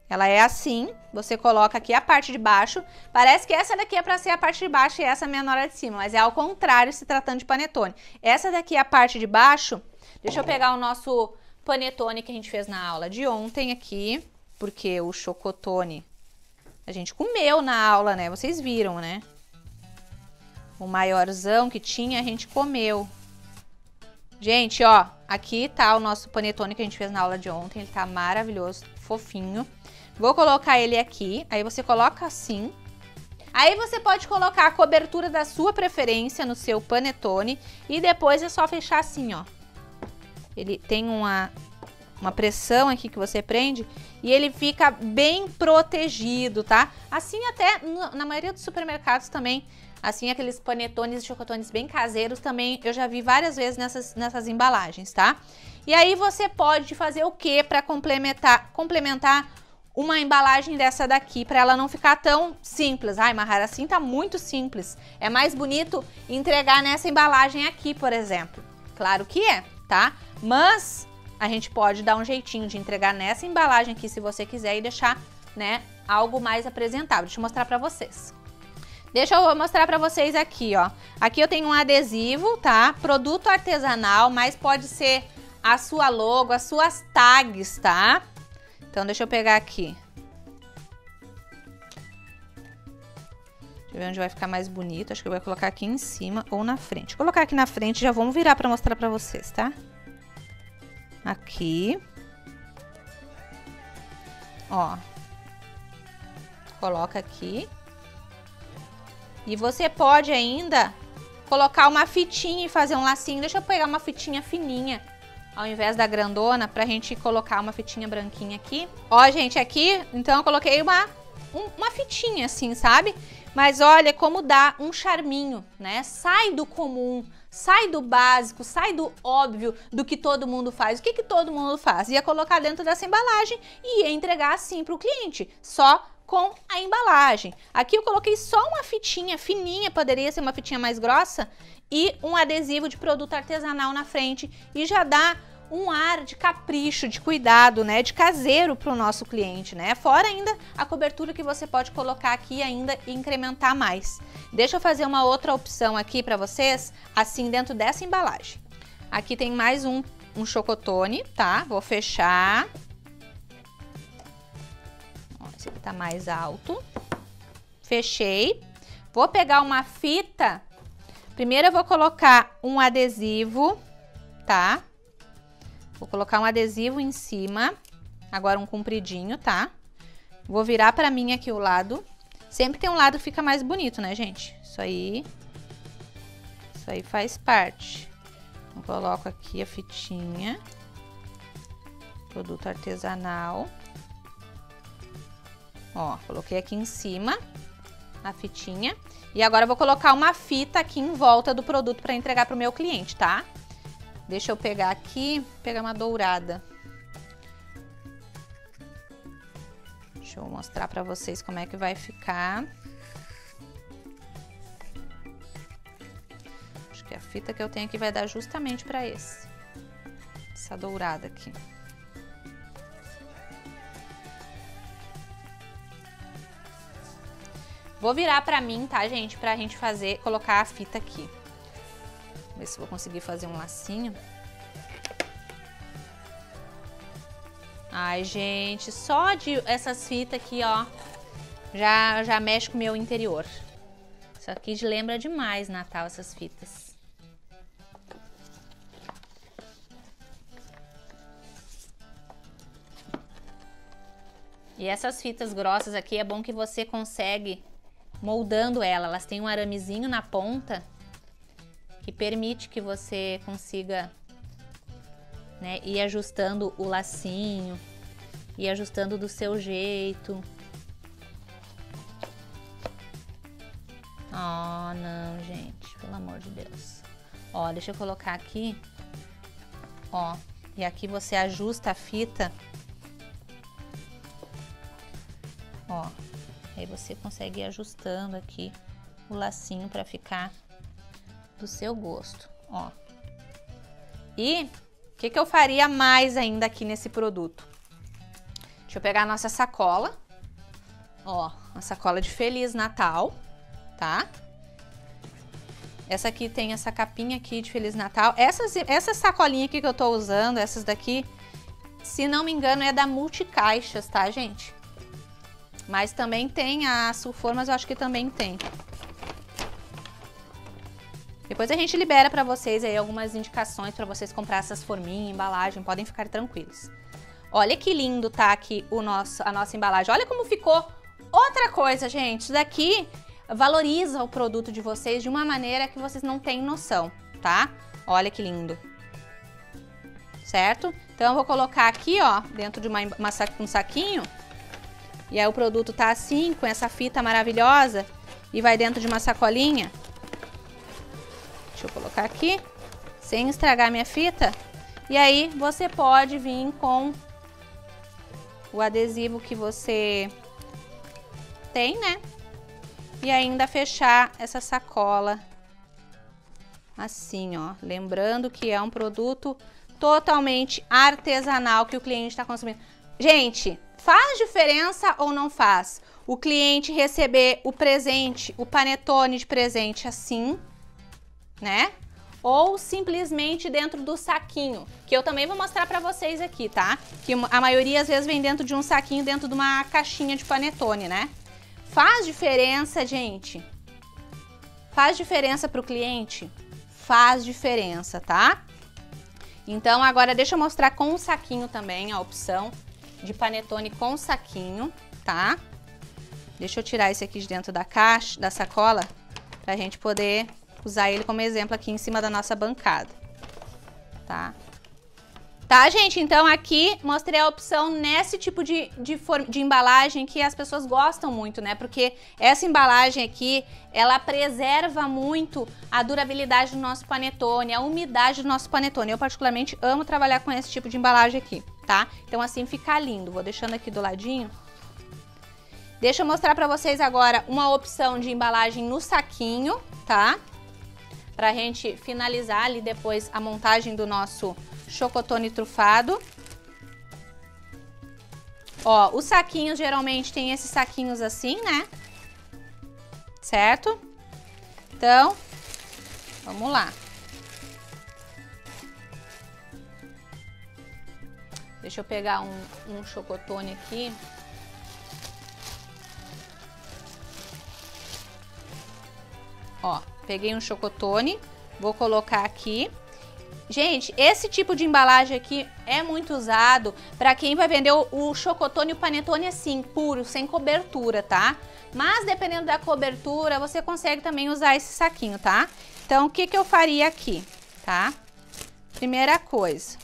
ela é assim, você coloca aqui a parte de baixo. Parece que essa daqui é para ser a parte de baixo e essa é menor de cima, mas é ao contrário se tratando de panetone. Essa daqui é a parte de baixo. Deixa eu pegar o nosso panetone que a gente fez na aula de ontem aqui, porque o chocotone a gente comeu na aula, né? Vocês viram, né? O maiorzão que tinha, a gente comeu. Gente, ó, aqui tá o nosso panetone que a gente fez na aula de ontem. Ele tá maravilhoso, fofinho. Vou colocar ele aqui. Aí você coloca assim. Aí você pode colocar a cobertura da sua preferência no seu panetone. E depois é só fechar assim, ó. Ele tem uma, uma pressão aqui que você prende e ele fica bem protegido, tá? Assim até na maioria dos supermercados também Assim, aqueles panetones e chocotones bem caseiros também eu já vi várias vezes nessas, nessas embalagens, tá? E aí você pode fazer o que para complementar, complementar uma embalagem dessa daqui para ela não ficar tão simples. Ai, Mahara, assim tá muito simples. É mais bonito entregar nessa embalagem aqui, por exemplo. Claro que é, tá? Mas a gente pode dar um jeitinho de entregar nessa embalagem aqui, se você quiser, e deixar, né, algo mais apresentável. Deixa eu mostrar para vocês. Deixa eu mostrar para vocês aqui, ó. Aqui eu tenho um adesivo, tá? Produto artesanal, mas pode ser a sua logo, as suas tags, tá? Então, deixa eu pegar aqui. Deixa eu ver onde vai ficar mais bonito. Acho que eu vou colocar aqui em cima ou na frente. Vou colocar aqui na frente, já vamos virar para mostrar para vocês, tá? Aqui. Ó. Coloca aqui. E você pode ainda colocar uma fitinha e fazer um lacinho. Deixa eu pegar uma fitinha fininha ao invés da grandona, pra gente colocar uma fitinha branquinha aqui. Ó, gente, aqui, então eu coloquei uma, um, uma fitinha assim, sabe? Mas olha como dá um charminho, né? Sai do comum, sai do básico, sai do óbvio do que todo mundo faz. O que, que todo mundo faz? Ia colocar dentro dessa embalagem e ia entregar assim para o cliente, só com a embalagem. Aqui eu coloquei só uma fitinha fininha, poderia ser uma fitinha mais grossa, e um adesivo de produto artesanal na frente e já dá um ar de capricho, de cuidado, né, de caseiro para o nosso cliente, né? Fora ainda a cobertura que você pode colocar aqui ainda e incrementar mais. Deixa eu fazer uma outra opção aqui para vocês, assim dentro dessa embalagem. Aqui tem mais um, um chocotone, tá? Vou fechar. Tá mais alto. Fechei. Vou pegar uma fita. Primeiro eu vou colocar um adesivo, tá? Vou colocar um adesivo em cima, agora um compridinho, tá? Vou virar pra mim aqui o lado. Sempre tem um lado que fica mais bonito, né, gente? Isso aí, isso aí faz parte. Eu coloco aqui a fitinha, produto artesanal. Ó, coloquei aqui em cima a fitinha. E agora eu vou colocar uma fita aqui em volta do produto para entregar para o meu cliente, tá? Deixa eu pegar aqui, pegar uma dourada. Deixa eu mostrar para vocês como é que vai ficar. Acho que a fita que eu tenho aqui vai dar justamente para esse. Essa dourada aqui. Vou virar pra mim, tá, gente? Pra gente fazer, colocar a fita aqui. Ver se vou conseguir fazer um lacinho. Ai, gente, só de essas fitas aqui, ó, já, já mexe com o meu interior. Isso aqui lembra demais Natal, essas fitas. E essas fitas grossas aqui, é bom que você consegue moldando ela. Elas têm um aramezinho na ponta que permite que você consiga né, ir ajustando o lacinho, ir ajustando do seu jeito. Oh, não, gente, pelo amor de Deus. Ó, deixa eu colocar aqui, ó, e aqui você ajusta a fita. Ó, aí você consegue ir ajustando aqui o lacinho para ficar do seu gosto, ó. E o que, que eu faria mais ainda aqui nesse produto? Deixa eu pegar a nossa sacola, ó, uma sacola de Feliz Natal, tá? Essa aqui tem essa capinha aqui de Feliz Natal. Essas, essa sacolinha aqui que eu tô usando, essas daqui, se não me engano, é da Multicaixas, tá, gente? Mas também tem a Sulfor, mas eu acho que também tem. Depois a gente libera para vocês aí algumas indicações para vocês comprar essas forminhas, embalagem, podem ficar tranquilos. Olha que lindo tá aqui o nosso, a nossa embalagem. Olha como ficou. Outra coisa, gente, isso daqui valoriza o produto de vocês de uma maneira que vocês não têm noção, tá? Olha que lindo. Certo? Então eu vou colocar aqui, ó, dentro de uma, uma, um saquinho. E aí o produto tá assim, com essa fita maravilhosa. E vai dentro de uma sacolinha. Deixa eu colocar aqui, sem estragar minha fita. E aí você pode vir com o adesivo que você tem, né? E ainda fechar essa sacola assim, ó. Lembrando que é um produto totalmente artesanal que o cliente está consumindo. Gente, faz diferença ou não faz? O cliente receber o presente, o panetone de presente assim, né? Ou simplesmente dentro do saquinho, que eu também vou mostrar para vocês aqui, tá? Que a maioria às vezes vem dentro de um saquinho, dentro de uma caixinha de panetone, né? Faz diferença, gente? Faz diferença para o cliente? Faz diferença, tá? Então agora deixa eu mostrar com o saquinho também a opção de panetone com saquinho, tá? Deixa eu tirar esse aqui de dentro da caixa, da sacola, pra gente poder usar ele como exemplo aqui em cima da nossa bancada, tá? Tá, gente? Então aqui mostrei a opção nesse tipo de, de, de, embalagem que as pessoas gostam muito, né? Porque essa embalagem aqui, ela preserva muito a durabilidade do nosso panetone, a umidade do nosso panetone. Eu particularmente amo trabalhar com esse tipo de embalagem aqui, tá? Então assim fica lindo. Vou deixando aqui do ladinho. Deixa eu mostrar pra vocês agora uma opção de embalagem no saquinho, tá? Pra gente finalizar ali depois a montagem do nosso chocotone trufado. Ó, os saquinhos geralmente tem esses saquinhos assim, né? Certo? Então, vamos lá. Deixa eu pegar um, um chocotone aqui. Ó, peguei um chocotone, vou colocar aqui. Gente, esse tipo de embalagem aqui é muito usado para quem vai vender o, o chocotone e o panetone assim, puro, sem cobertura, tá? Mas dependendo da cobertura, você consegue também usar esse saquinho, tá? Então, o que, que eu faria aqui, tá? Primeira coisa,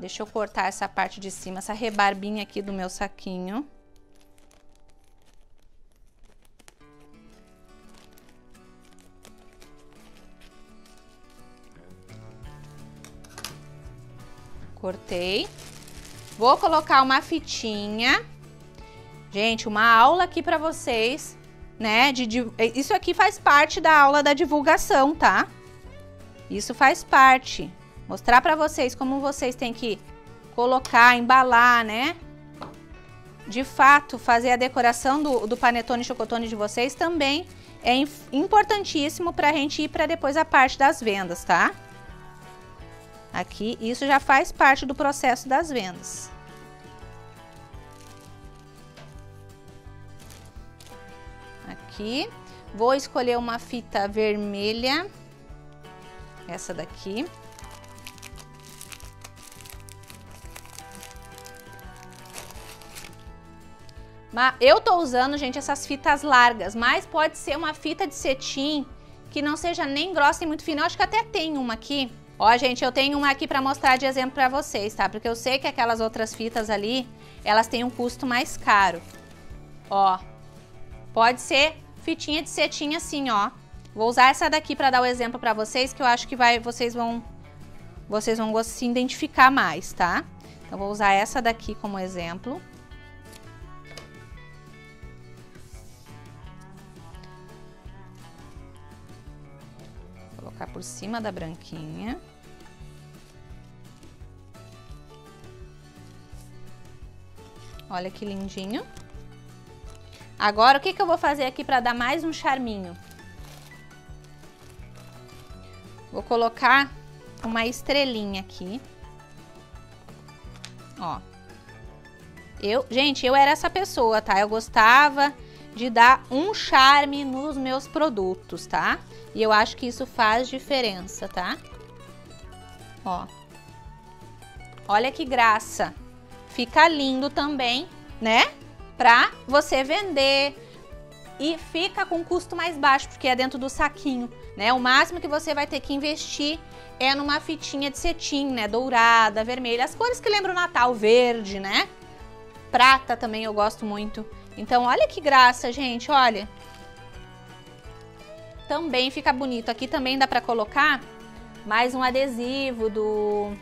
deixa eu cortar essa parte de cima, essa rebarbinha aqui do meu saquinho. Cortei. Vou colocar uma fitinha. Gente, uma aula aqui para vocês, né? De, de, isso aqui faz parte da aula da divulgação, tá? Isso faz parte. Mostrar para vocês como vocês têm que colocar, embalar, né? De fato, fazer a decoração do, do panetone chocotone de vocês também é importantíssimo para a gente ir para depois a parte das vendas, tá? Aqui, isso já faz parte do processo das vendas. Aqui, vou escolher uma fita vermelha, essa daqui. Eu tô usando, gente, essas fitas largas, mas pode ser uma fita de cetim que não seja nem grossa nem muito fina. Eu acho que até tem uma aqui, Ó, gente, eu tenho uma aqui para mostrar de exemplo para vocês, tá? Porque eu sei que aquelas outras fitas ali, elas têm um custo mais caro. Ó, pode ser fitinha de cetim assim, ó. Vou usar essa daqui para dar o exemplo para vocês, que eu acho que vai, vocês vão, vocês vão se identificar mais, tá? Então, vou usar essa daqui como exemplo. Colocar por cima da branquinha. Olha que lindinho. Agora, o que, que eu vou fazer aqui para dar mais um charminho? Vou colocar uma estrelinha aqui. Ó. Eu, gente, eu era essa pessoa, tá? Eu gostava de dar um charme nos meus produtos, tá? E eu acho que isso faz diferença, tá? Ó. Olha que graça. Fica lindo também, né? Pra você vender. E fica com custo mais baixo, porque é dentro do saquinho, né? O máximo que você vai ter que investir é numa fitinha de cetim, né? Dourada, vermelha, as cores que lembram o Natal, verde, né? Prata também eu gosto muito. Então, olha que graça, gente, olha também fica bonito. Aqui também dá para colocar mais um adesivo do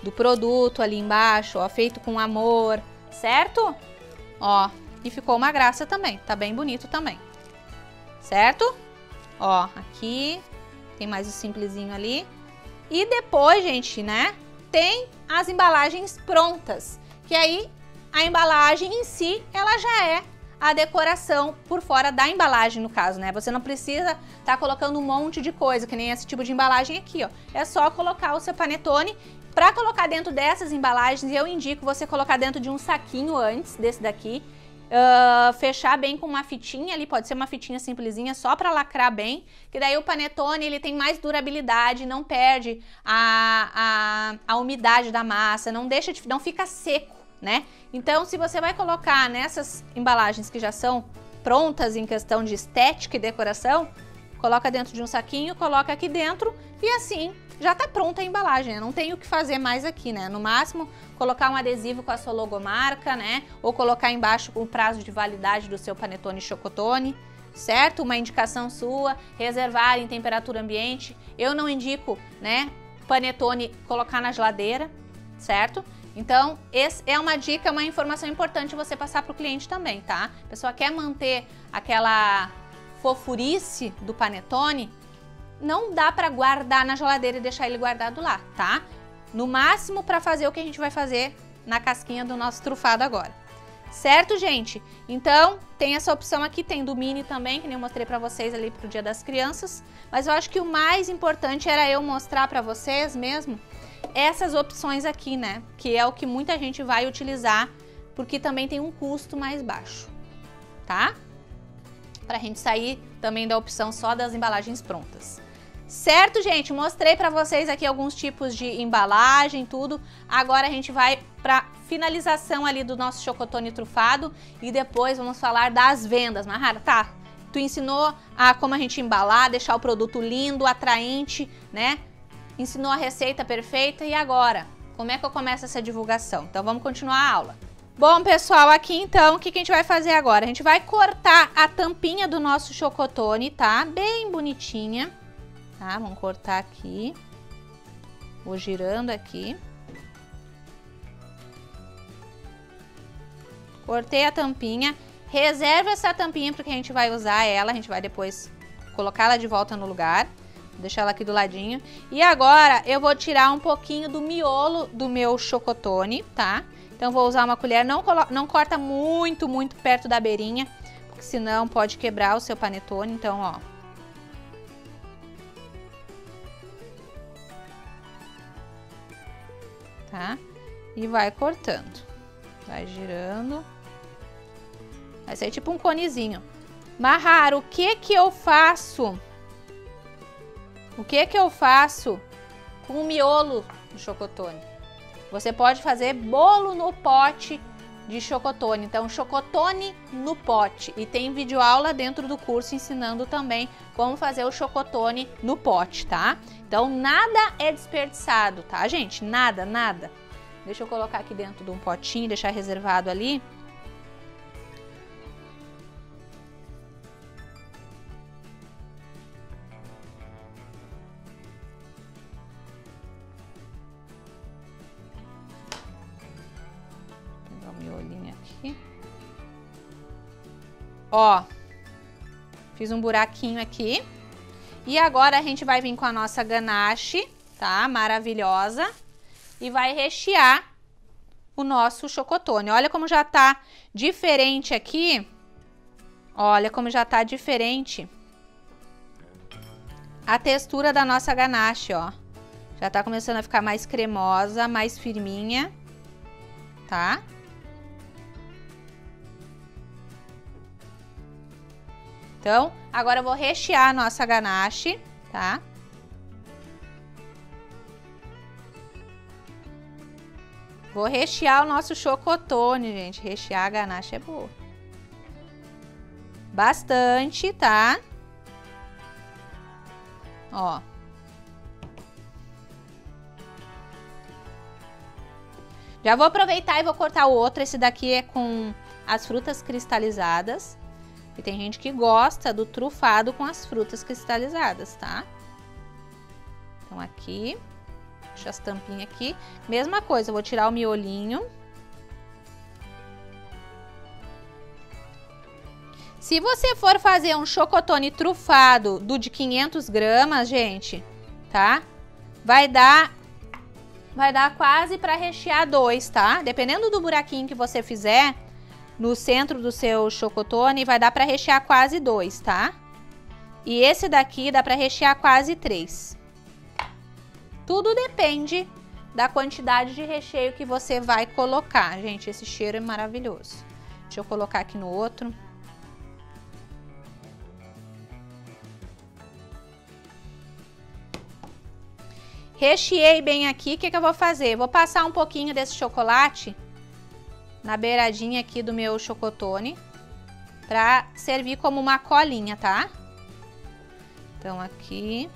do produto ali embaixo, ó, feito com amor, certo? Ó, e ficou uma graça também, tá bem bonito também, certo? Ó, aqui, tem mais o simplesinho ali. E depois, gente, né, tem as embalagens prontas, que aí a embalagem em si, ela já é a decoração por fora da embalagem, no caso, né? Você não precisa estar tá colocando um monte de coisa, que nem esse tipo de embalagem aqui, ó. É só colocar o seu panetone. Para colocar dentro dessas embalagens, eu indico você colocar dentro de um saquinho antes desse daqui. Uh, fechar bem com uma fitinha ali, pode ser uma fitinha simplesinha, só para lacrar bem, que daí o panetone ele tem mais durabilidade, não perde a, a, a umidade da massa, não deixa de, não fica seco né? Então, se você vai colocar nessas embalagens que já são prontas em questão de estética e decoração, coloca dentro de um saquinho, coloca aqui dentro e assim já tá pronta a embalagem, não tem o que fazer mais aqui, né? No máximo, colocar um adesivo com a sua logomarca, né? Ou colocar embaixo o prazo de validade do seu panetone chocotone, certo? Uma indicação sua, reservar em temperatura ambiente. Eu não indico, né, panetone colocar na geladeira, certo? Então, essa é uma dica, uma informação importante você passar para o cliente também, tá? A pessoa quer manter aquela fofurice do panetone, não dá para guardar na geladeira e deixar ele guardado lá, tá? No máximo para fazer o que a gente vai fazer na casquinha do nosso trufado agora. Certo, gente? Então, tem essa opção aqui, tem do mini também, que nem eu mostrei para vocês ali pro Dia das Crianças. Mas eu acho que o mais importante era eu mostrar para vocês mesmo essas opções aqui, né? Que é o que muita gente vai utilizar, porque também tem um custo mais baixo, tá? Pra gente sair também da opção só das embalagens prontas. Certo, gente? Mostrei para vocês aqui alguns tipos de embalagem, tudo. Agora a gente vai para finalização ali do nosso chocotone trufado e depois vamos falar das vendas. Mahara, tá? Tu ensinou a como a gente embalar, deixar o produto lindo, atraente, né? Ensinou a receita perfeita e agora? Como é que eu começo essa divulgação? Então vamos continuar a aula. Bom, pessoal, aqui então, o que, que a gente vai fazer agora? A gente vai cortar a tampinha do nosso chocotone, tá? Bem bonitinha, tá? Vamos cortar aqui. Vou girando aqui. Cortei a tampinha. Reserva essa tampinha porque a gente vai usar ela, a gente vai depois colocar ela de volta no lugar. Deixar ela aqui do ladinho. E agora eu vou tirar um pouquinho do miolo do meu chocotone, tá? Então vou usar uma colher, não, não corta muito, muito perto da beirinha, porque senão pode quebrar o seu panetone, então ó. Tá? E vai cortando. Vai girando. Vai ser tipo um conezinho. Marrar, o que que eu faço o que que eu faço com o miolo do chocotone? Você pode fazer bolo no pote de chocotone. Então, chocotone no pote. E tem vídeo aula dentro do curso ensinando também como fazer o chocotone no pote, tá? Então, nada é desperdiçado, tá, gente? Nada, nada. Deixa eu colocar aqui dentro de um potinho, deixar reservado ali. Ó, fiz um buraquinho aqui. E agora a gente vai vir com a nossa ganache, tá? Maravilhosa. E vai rechear o nosso chocotone. Olha como já tá diferente aqui. Olha como já tá diferente a textura da nossa ganache, ó. Já tá começando a ficar mais cremosa, mais firminha, tá? Então, agora eu vou rechear a nossa ganache, tá? Vou rechear o nosso chocotone, gente. Rechear a ganache é boa. Bastante, tá? Ó. Já vou aproveitar e vou cortar o outro. Esse daqui é com as frutas cristalizadas. E tem gente que gosta do trufado com as frutas cristalizadas, tá? Então aqui. Deixa as tampinhas aqui. Mesma coisa, vou tirar o miolinho. Se você for fazer um chocotone trufado do de 500 gramas, gente, tá? Vai dar, vai dar quase para rechear dois, tá? Dependendo do buraquinho que você fizer no centro do seu chocotone, vai dar para rechear quase dois, tá? E esse daqui dá para rechear quase três. Tudo depende da quantidade de recheio que você vai colocar. Gente, esse cheiro é maravilhoso. Deixa eu colocar aqui no outro. Recheei bem aqui, o que, que eu vou fazer? Vou passar um pouquinho desse chocolate na beiradinha aqui do meu chocotone para servir como uma colinha, tá? Então aqui,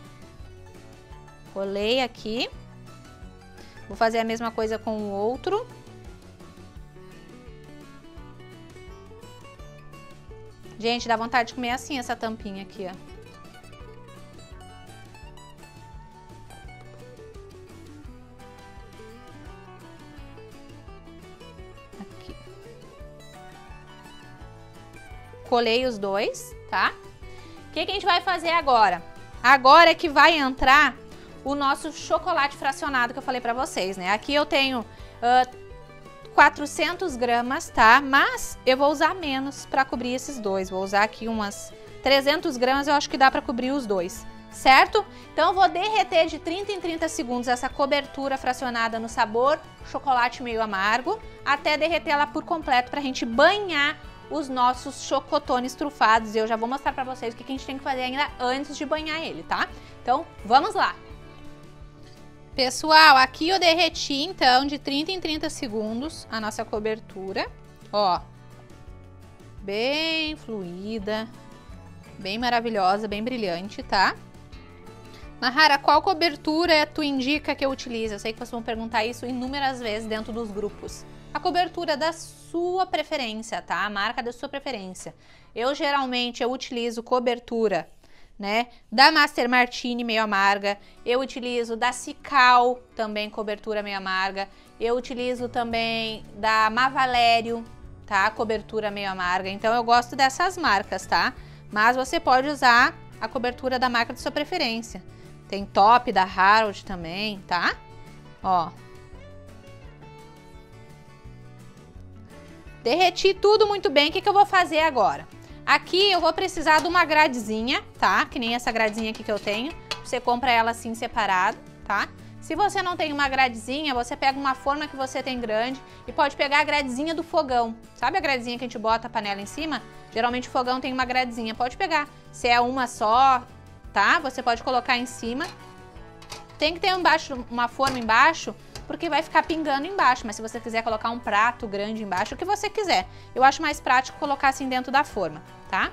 colei aqui. Vou fazer a mesma coisa com o outro. Gente, dá vontade de comer assim essa tampinha aqui, ó. Colei os dois, tá? O que, que a gente vai fazer agora? Agora é que vai entrar o nosso chocolate fracionado que eu falei pra vocês, né? Aqui eu tenho uh, 400 gramas, tá? Mas eu vou usar menos pra cobrir esses dois. Vou usar aqui umas 300 gramas, eu acho que dá pra cobrir os dois, certo? Então eu vou derreter de 30 em 30 segundos essa cobertura fracionada no sabor chocolate meio amargo, até derreter ela por completo pra gente banhar os nossos chocotones trufados. Eu já vou mostrar pra vocês o que a gente tem que fazer ainda antes de banhar ele, tá? Então, vamos lá! Pessoal, aqui eu derreti, então, de 30 em 30 segundos a nossa cobertura. Ó, bem fluida, bem maravilhosa, bem brilhante, tá? Mahara, qual cobertura tu indica que eu utilize? Eu sei que vocês vão perguntar isso inúmeras vezes dentro dos grupos. A cobertura da sua preferência, tá? A marca da sua preferência. Eu geralmente eu utilizo cobertura, né? Da Master Martini meio amarga. Eu utilizo da Cical também cobertura meio amarga. Eu utilizo também da Mavalério, tá? Cobertura meio amarga. Então eu gosto dessas marcas, tá? Mas você pode usar a cobertura da marca de sua preferência. Tem top da Harold também, tá? Ó, Derreti tudo muito bem, o que, que eu vou fazer agora? Aqui eu vou precisar de uma gradezinha, tá? Que nem essa gradezinha aqui que eu tenho. Você compra ela assim separado, tá? Se você não tem uma gradezinha, você pega uma forma que você tem grande e pode pegar a gradezinha do fogão. Sabe a gradezinha que a gente bota a panela em cima? Geralmente o fogão tem uma gradezinha, pode pegar. Se é uma só, tá? Você pode colocar em cima. Tem que ter embaixo, uma forma embaixo porque vai ficar pingando embaixo, mas se você quiser colocar um prato grande embaixo, o que você quiser. Eu acho mais prático colocar assim dentro da forma, tá?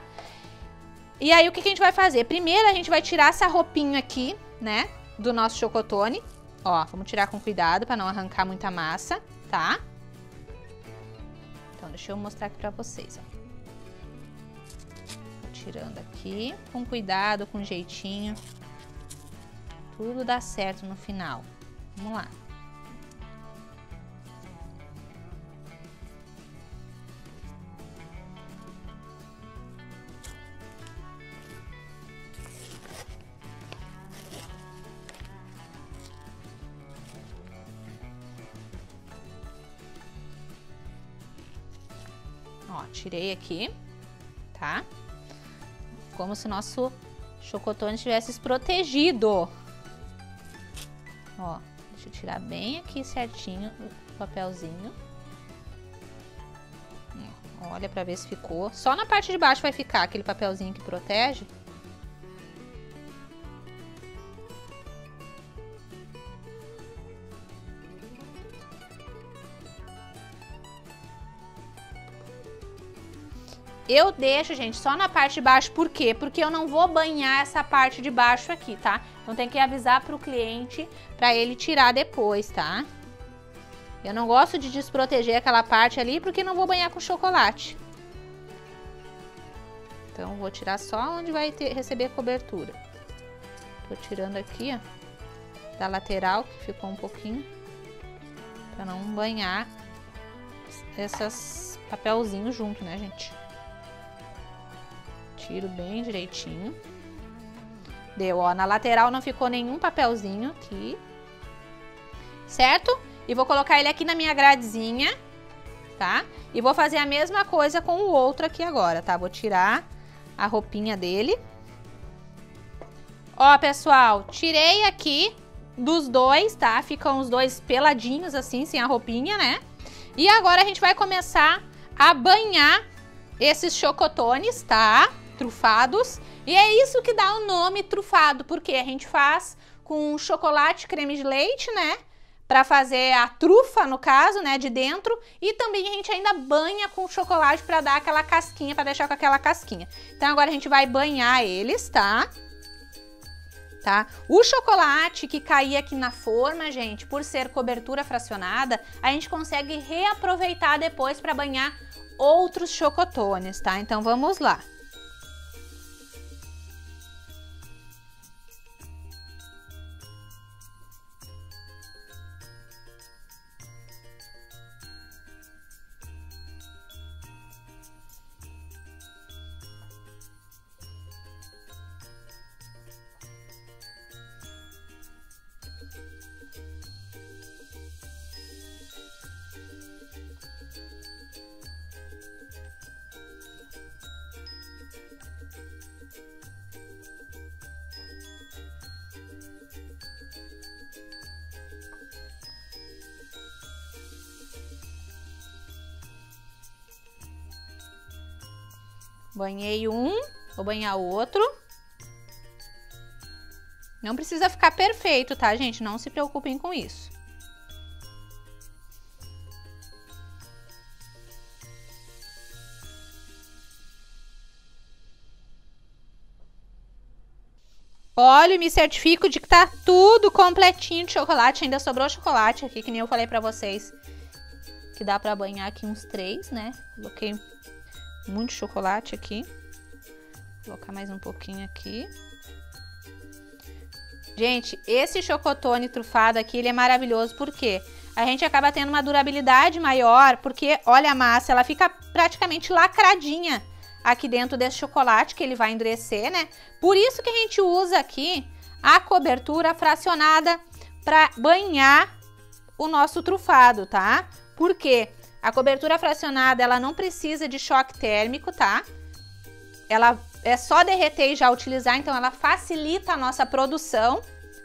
E aí o que, que a gente vai fazer? Primeiro a gente vai tirar essa roupinha aqui, né, do nosso chocotone. Ó, vamos tirar com cuidado para não arrancar muita massa, tá? Então deixa eu mostrar aqui pra vocês, ó. tirando aqui, com cuidado, com jeitinho. Tudo dá certo no final. Vamos lá. Tirei aqui, tá? Como se nosso chocotone estivesse protegido. Ó, deixa eu tirar bem aqui certinho o papelzinho. Olha pra ver se ficou. Só na parte de baixo vai ficar aquele papelzinho que protege. Eu deixo, gente, só na parte de baixo, por quê? Porque eu não vou banhar essa parte de baixo aqui, tá? Então tem que avisar pro cliente pra ele tirar depois, tá? Eu não gosto de desproteger aquela parte ali porque não vou banhar com chocolate. Então vou tirar só onde vai ter, receber cobertura. Tô tirando aqui, ó. da lateral, que ficou um pouquinho, para não banhar esses papelzinhos junto, né, gente? Tiro bem direitinho. Deu, ó, na lateral não ficou nenhum papelzinho aqui, certo? E vou colocar ele aqui na minha gradezinha, tá? E vou fazer a mesma coisa com o outro aqui agora, tá? Vou tirar a roupinha dele. Ó, pessoal, tirei aqui dos dois, tá? Ficam os dois peladinhos assim, sem a roupinha, né? E agora a gente vai começar a banhar esses chocotones, tá? Trufados. E é isso que dá o nome trufado, porque a gente faz com chocolate creme de leite, né? Para fazer a trufa, no caso, né, de dentro, e também a gente ainda banha com chocolate para dar aquela casquinha, para deixar com aquela casquinha. Então agora a gente vai banhar eles, tá? tá? O chocolate que caía aqui na forma, gente, por ser cobertura fracionada, a gente consegue reaproveitar depois para banhar outros chocotones, tá? Então vamos lá. Banhei um, vou banhar o outro. Não precisa ficar perfeito, tá, gente? Não se preocupem com isso. Olho e me certifico de que tá tudo completinho de chocolate. Ainda sobrou chocolate aqui, que nem eu falei pra vocês. Que dá pra banhar aqui uns três, né? Coloquei muito chocolate aqui. Vou colocar mais um pouquinho aqui. Gente, esse chocotone trufado aqui, ele é maravilhoso, porque a gente acaba tendo uma durabilidade maior, porque olha a massa, ela fica praticamente lacradinha aqui dentro desse chocolate, que ele vai endurecer, né? Por isso que a gente usa aqui a cobertura fracionada para banhar o nosso trufado, tá? Por quê? A cobertura fracionada, ela não precisa de choque térmico, tá? Ela é só derreter e já utilizar, então ela facilita a nossa produção,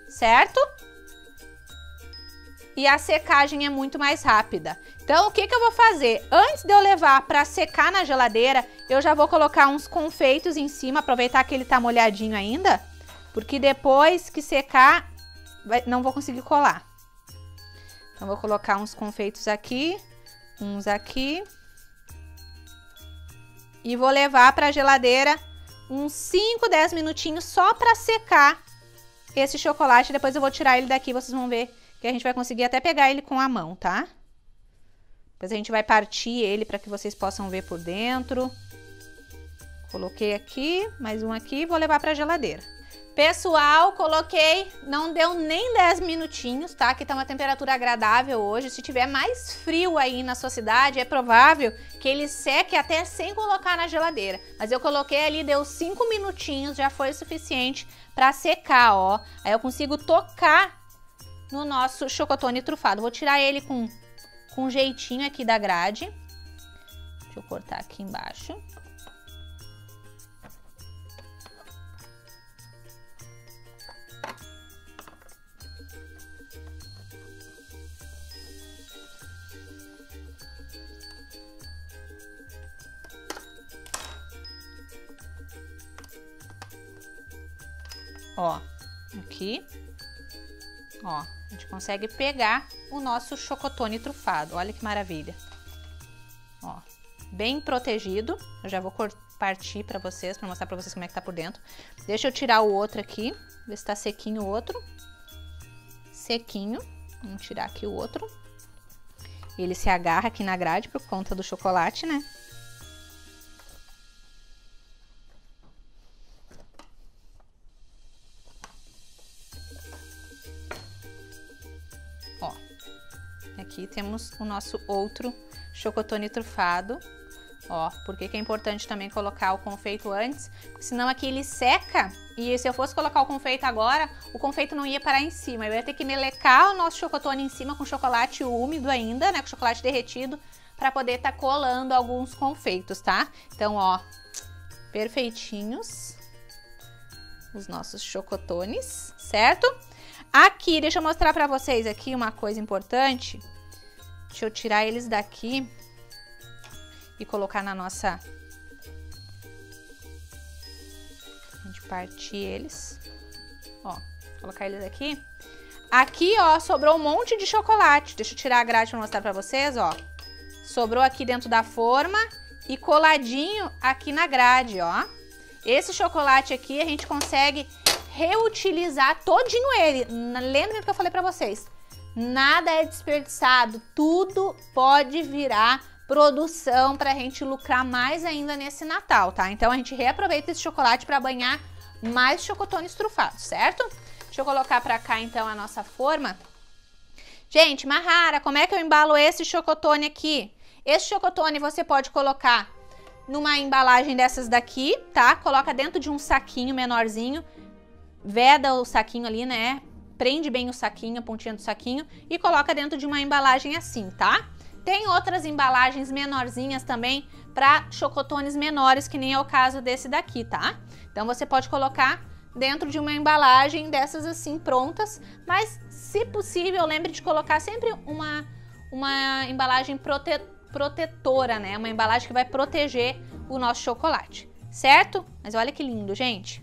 certo? E a secagem é muito mais rápida. Então, o que, que eu vou fazer? Antes de eu levar para secar na geladeira, eu já vou colocar uns confeitos em cima, aproveitar que ele tá molhadinho ainda, porque depois que secar, vai, não vou conseguir colar. Então, vou colocar uns confeitos aqui uns aqui. E vou levar para a geladeira uns 5, 10 minutinhos só para secar esse chocolate. Depois eu vou tirar ele daqui, vocês vão ver que a gente vai conseguir até pegar ele com a mão, tá? Depois a gente vai partir ele para que vocês possam ver por dentro. Coloquei aqui, mais um aqui, vou levar para a geladeira. Pessoal, coloquei, não deu nem 10 minutinhos, tá? Que tá uma temperatura agradável hoje. Se tiver mais frio aí na sua cidade, é provável que ele seque até sem colocar na geladeira. Mas eu coloquei ali, deu 5 minutinhos, já foi o suficiente para secar, ó. Aí eu consigo tocar no nosso chocotone trufado. Vou tirar ele com, com jeitinho aqui da grade. Deixa eu cortar aqui embaixo. Ó, aqui. Ó, a gente consegue pegar o nosso chocotone trufado. Olha que maravilha. Ó, bem protegido. Eu já vou partir para vocês, para mostrar para vocês como é que tá por dentro. Deixa eu tirar o outro aqui, ver se tá sequinho o outro. Sequinho. Vamos tirar aqui o outro. Ele se agarra aqui na grade por conta do chocolate, né? Temos o nosso outro chocotone trufado. Ó, por que, que é importante também colocar o confeito antes? Porque senão aqui ele seca e se eu fosse colocar o confeito agora, o confeito não ia parar em cima. Eu ia ter que melecar o nosso chocotone em cima com chocolate úmido ainda, né? Com chocolate derretido, para poder estar tá colando alguns confeitos, tá? Então, ó, perfeitinhos os nossos chocotones, certo? Aqui, deixa eu mostrar para vocês aqui uma coisa importante. Deixa eu tirar eles daqui e colocar na nossa... A gente partir eles. Ó, colocar eles aqui. Aqui, ó, sobrou um monte de chocolate. Deixa eu tirar a grade para mostrar para vocês, ó. Sobrou aqui dentro da forma e coladinho aqui na grade, ó. Esse chocolate aqui a gente consegue reutilizar todinho ele. Lembrem que eu falei para vocês. Nada é desperdiçado, tudo pode virar produção para a gente lucrar mais ainda nesse Natal, tá? Então a gente reaproveita esse chocolate para banhar mais chocotones trufados, certo? Deixa eu colocar para cá então a nossa forma. Gente, Mahara, como é que eu embalo esse chocotone aqui? Esse chocotone você pode colocar numa embalagem dessas daqui, tá? Coloca dentro de um saquinho menorzinho, veda o saquinho ali, né? Prende bem o saquinho, a pontinha do saquinho e coloca dentro de uma embalagem assim, tá? Tem outras embalagens menorzinhas também para chocotones menores, que nem é o caso desse daqui, tá? Então você pode colocar dentro de uma embalagem dessas assim prontas, mas se possível, lembre de colocar sempre uma, uma embalagem protetora protetora, né? Uma embalagem que vai proteger o nosso chocolate, certo? Mas olha que lindo, gente.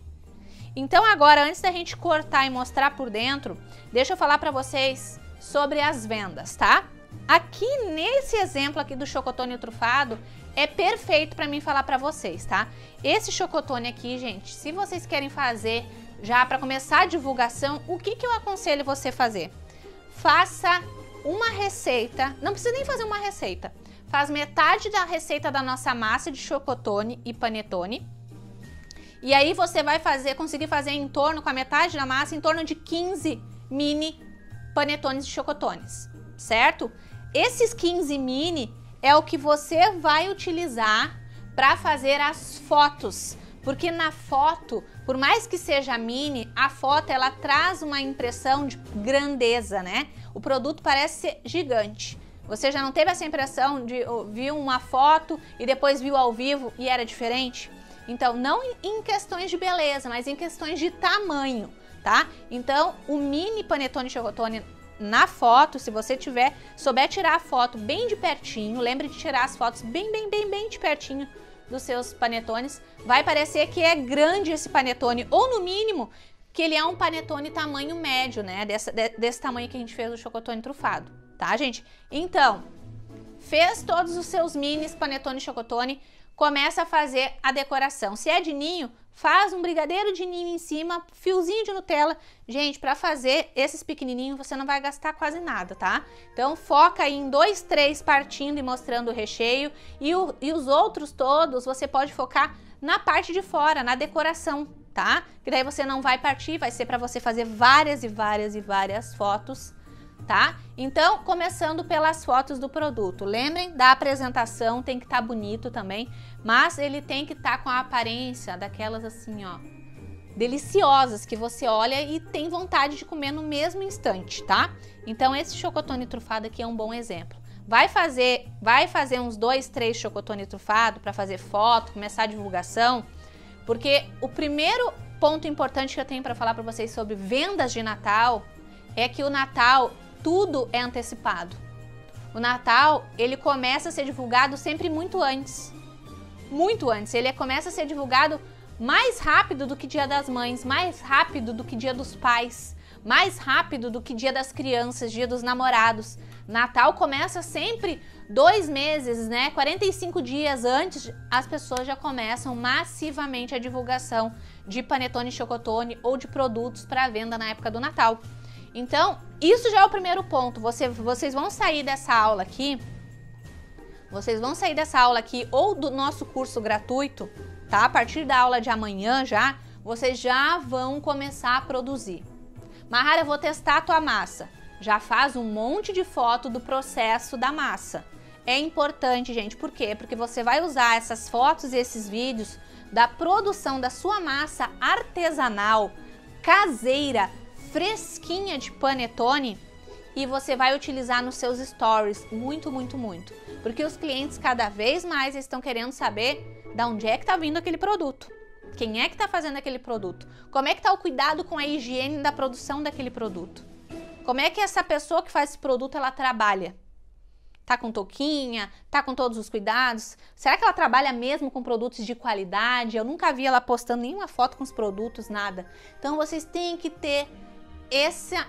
Então agora, antes da gente cortar e mostrar por dentro, deixa eu falar para vocês sobre as vendas, tá? Aqui nesse exemplo aqui do chocotone trufado, é perfeito para mim falar para vocês, tá? Esse chocotone aqui, gente, se vocês querem fazer já para começar a divulgação, o que, que eu aconselho você fazer? Faça uma receita, não precisa nem fazer uma receita, faz metade da receita da nossa massa de chocotone e panetone. E aí você vai fazer, conseguir fazer em torno, com a metade da massa, em torno de 15 mini panetones de chocotones, certo? Esses 15 mini é o que você vai utilizar para fazer as fotos, porque na foto, por mais que seja mini, a foto ela traz uma impressão de grandeza, né? O produto parece ser gigante. Você já não teve essa impressão de ouvir uma foto e depois viu ao vivo e era diferente? Então, não em questões de beleza, mas em questões de tamanho, tá? Então, o mini panetone chocotone na foto, se você tiver, souber tirar a foto bem de pertinho, lembre de tirar as fotos bem, bem, bem, bem de pertinho dos seus panetones, vai parecer que é grande esse panetone, ou no mínimo, que ele é um panetone tamanho médio, né? Dessa, de, desse tamanho que a gente fez o chocotone trufado tá, gente? Então, fez todos os seus minis panetone chocotone, começa a fazer a decoração. Se é de ninho, faz um brigadeiro de ninho em cima, fiozinho de Nutella. Gente, para fazer esses pequenininhos você não vai gastar quase nada, tá? Então foca aí em dois, três partindo e mostrando o recheio e, o, e os outros todos você pode focar na parte de fora, na decoração, tá? Que daí você não vai partir, vai ser para você fazer várias e várias e várias fotos tá? Então, começando pelas fotos do produto. Lembrem da apresentação, tem que estar tá bonito também, mas ele tem que estar tá com a aparência daquelas assim, ó, deliciosas que você olha e tem vontade de comer no mesmo instante, tá? Então, esse chocotone trufado aqui é um bom exemplo. Vai fazer, vai fazer uns dois, três chocotone trufado para fazer foto, começar a divulgação, porque o primeiro ponto importante que eu tenho para falar para vocês sobre vendas de Natal é que o Natal tudo é antecipado. O Natal, ele começa a ser divulgado sempre muito antes. Muito antes. Ele começa a ser divulgado mais rápido do que Dia das Mães, mais rápido do que Dia dos Pais, mais rápido do que Dia das Crianças, Dia dos Namorados. Natal começa sempre dois meses, né? 45 dias antes, as pessoas já começam massivamente a divulgação de panetone chocotone ou de produtos para venda na época do Natal. Então, isso já é o primeiro ponto. Você, vocês vão sair dessa aula aqui, vocês vão sair dessa aula aqui ou do nosso curso gratuito, tá? A partir da aula de amanhã já, vocês já vão começar a produzir. Mahara, eu vou testar a tua massa. já faz um monte de foto do processo da massa. É importante, gente, por quê? Porque você vai usar essas fotos e esses vídeos da produção da sua massa artesanal, caseira, fresquinha de panetone e você vai utilizar nos seus stories muito, muito, muito. Porque os clientes cada vez mais estão querendo saber de onde é que está vindo aquele produto. Quem é que está fazendo aquele produto? Como é que está o cuidado com a higiene da produção daquele produto? Como é que essa pessoa que faz esse produto ela trabalha? Tá com touquinha? Tá com todos os cuidados? Será que ela trabalha mesmo com produtos de qualidade? Eu nunca vi ela postando nenhuma foto com os produtos, nada. Então vocês têm que ter essa,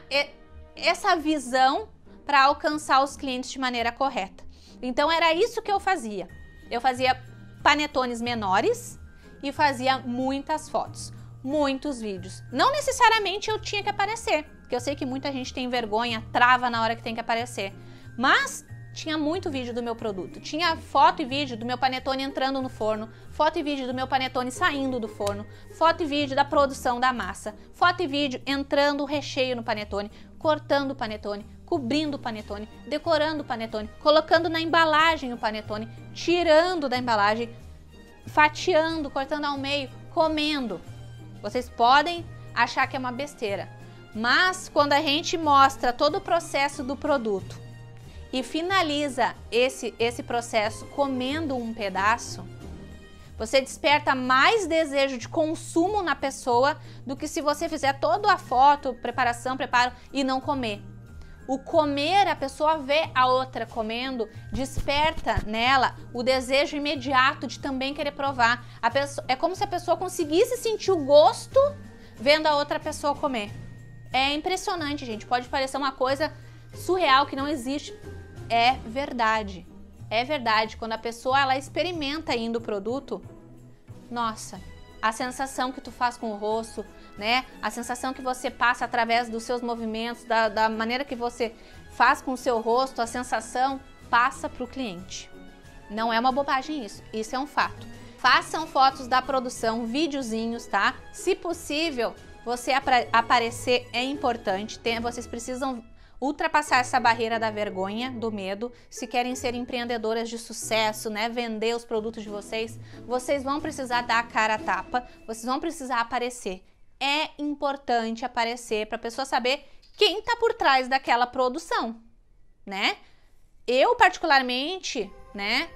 essa visão para alcançar os clientes de maneira correta. Então era isso que eu fazia. Eu fazia panetones menores e fazia muitas fotos, muitos vídeos. Não necessariamente eu tinha que aparecer, porque eu sei que muita gente tem vergonha, trava na hora que tem que aparecer. Mas tinha muito vídeo do meu produto. Tinha foto e vídeo do meu panetone entrando no forno, foto e vídeo do meu panetone saindo do forno, foto e vídeo da produção da massa, foto e vídeo entrando o recheio no panetone, cortando o panetone, cobrindo o panetone, decorando o panetone, colocando na embalagem o panetone, tirando da embalagem, fatiando, cortando ao meio, comendo. Vocês podem achar que é uma besteira, mas quando a gente mostra todo o processo do produto e finaliza esse, esse processo comendo um pedaço, você desperta mais desejo de consumo na pessoa do que se você fizer toda a foto, preparação, preparo e não comer. O comer, a pessoa vê a outra comendo, desperta nela o desejo imediato de também querer provar. Pessoa, é como se a pessoa conseguisse sentir o gosto vendo a outra pessoa comer. É impressionante, gente. Pode parecer uma coisa surreal que não existe. É verdade. É verdade, quando a pessoa ela experimenta ainda o produto, nossa, a sensação que tu faz com o rosto, né? A sensação que você passa através dos seus movimentos, da, da maneira que você faz com o seu rosto, a sensação passa para o cliente. Não é uma bobagem isso, isso é um fato. Façam fotos da produção, videozinhos, tá? Se possível, você aparecer é importante. Tem, vocês precisam ultrapassar essa barreira da vergonha, do medo. Se querem ser empreendedoras de sucesso, né, vender os produtos de vocês, vocês vão precisar dar a cara a tapa, vocês vão precisar aparecer. É importante aparecer para a pessoa saber quem está por trás daquela produção, né? Eu particularmente, né,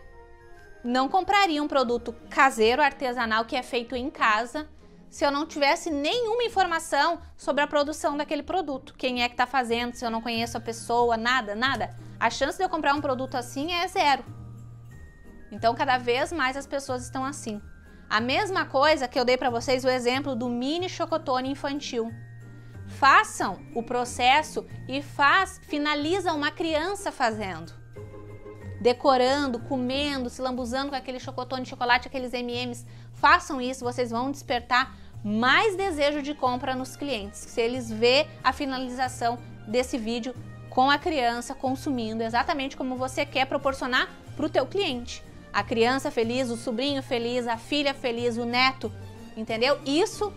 não compraria um produto caseiro artesanal que é feito em casa se eu não tivesse nenhuma informação sobre a produção daquele produto. Quem é que está fazendo, se eu não conheço a pessoa, nada, nada. A chance de eu comprar um produto assim é zero. Então, cada vez mais as pessoas estão assim. A mesma coisa que eu dei para vocês o exemplo do mini chocotone infantil. Façam o processo e faz, finaliza uma criança fazendo. Decorando, comendo, se lambuzando com aquele chocotone de chocolate, aqueles M&M's. Façam isso, vocês vão despertar mais desejo de compra nos clientes, se eles vê a finalização desse vídeo com a criança consumindo exatamente como você quer proporcionar para o teu cliente. A criança feliz, o sobrinho feliz, a filha feliz, o neto, entendeu? Isso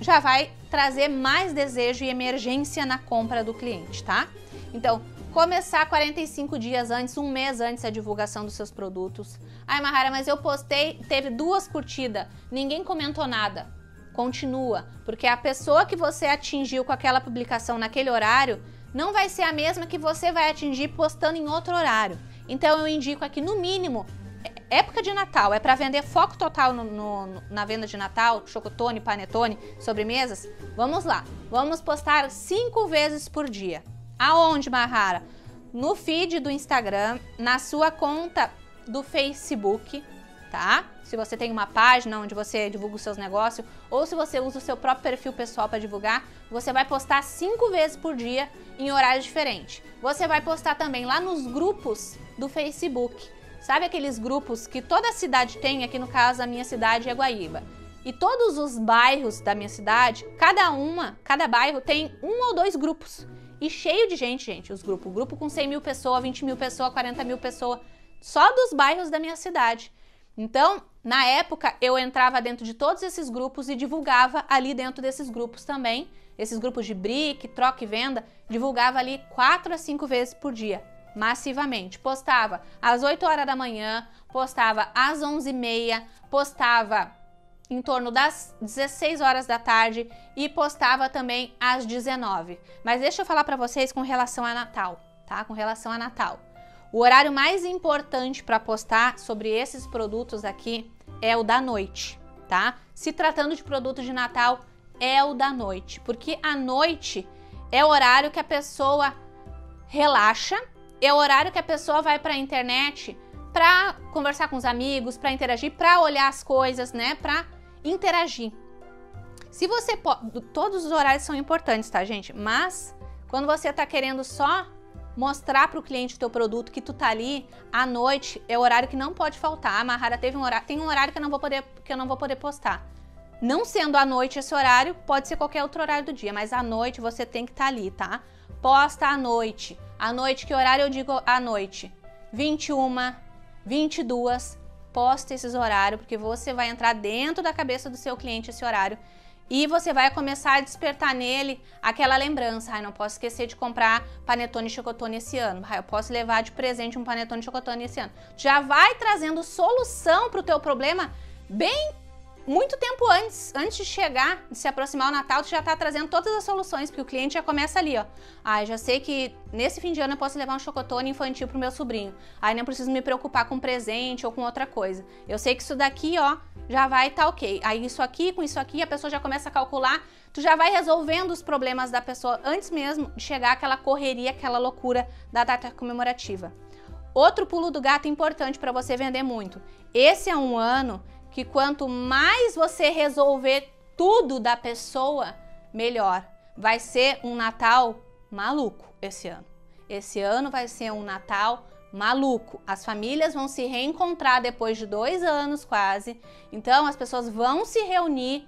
já vai trazer mais desejo e emergência na compra do cliente, tá? Então, começar 45 dias antes, um mês antes a divulgação dos seus produtos. Ai, Mahara, mas eu postei, teve duas curtidas, ninguém comentou nada continua, porque a pessoa que você atingiu com aquela publicação naquele horário não vai ser a mesma que você vai atingir postando em outro horário. Então eu indico aqui no mínimo é, época de Natal, é para vender foco total no, no, na venda de Natal, chocotone, panetone, sobremesas. Vamos lá, vamos postar cinco vezes por dia. Aonde, Mahara? No feed do Instagram, na sua conta do Facebook, tá? Se você tem uma página onde você divulga os seus negócios ou se você usa o seu próprio perfil pessoal para divulgar, você vai postar cinco vezes por dia em horário diferente. Você vai postar também lá nos grupos do Facebook. Sabe aqueles grupos que toda cidade tem? Aqui no caso, a minha cidade é Guaíba. E todos os bairros da minha cidade, cada uma, cada bairro tem um ou dois grupos. E cheio de gente, gente, os grupos. Grupo com 100 mil pessoas, 20 mil pessoas, 40 mil pessoas. Só dos bairros da minha cidade. Então, na época, eu entrava dentro de todos esses grupos e divulgava ali dentro desses grupos também esses grupos de brick, troca e venda, divulgava ali quatro a cinco vezes por dia, massivamente. Postava às 8 horas da manhã, postava às 11 e meia, postava em torno das 16 horas da tarde e postava também às 19. Mas deixa eu falar para vocês com relação a Natal, tá? Com relação a Natal. O horário mais importante para postar sobre esses produtos aqui é o da noite, tá? Se tratando de produtos de Natal, é o da noite, porque a noite é o horário que a pessoa relaxa, é o horário que a pessoa vai para a internet para conversar com os amigos, para interagir, para olhar as coisas, né? Para interagir. Se você pode, todos os horários são importantes, tá, gente? Mas quando você está querendo só mostrar para o cliente o teu produto que tu tá ali à noite, é o horário que não pode faltar. A teve um horário, tem um horário que eu não vou poder que eu não vou poder postar. Não sendo à noite esse horário, pode ser qualquer outro horário do dia, mas à noite você tem que estar tá ali, tá? Posta à noite. À noite, que horário eu digo à noite? 21, 22, posta esses horários, porque você vai entrar dentro da cabeça do seu cliente esse horário e você vai começar a despertar nele aquela lembrança. Ai, não posso esquecer de comprar panetone e chocotone esse ano. Ai, eu posso levar de presente um panetone e chocotone esse ano. Já vai trazendo solução para o teu problema bem muito tempo antes, antes de chegar, de se aproximar o Natal, tu já tá trazendo todas as soluções, porque o cliente já começa ali, ó. Ah, já sei que nesse fim de ano eu posso levar um chocotone infantil pro meu sobrinho. Aí não preciso me preocupar com presente ou com outra coisa. Eu sei que isso daqui, ó, já vai tá ok. Aí isso aqui com isso aqui, a pessoa já começa a calcular, tu já vai resolvendo os problemas da pessoa antes mesmo de chegar aquela correria, aquela loucura da data comemorativa. Outro pulo do gato importante para você vender muito. Esse é um ano que quanto mais você resolver tudo da pessoa, melhor. Vai ser um Natal maluco esse ano. Esse ano vai ser um Natal maluco. As famílias vão se reencontrar depois de dois anos quase. Então as pessoas vão se reunir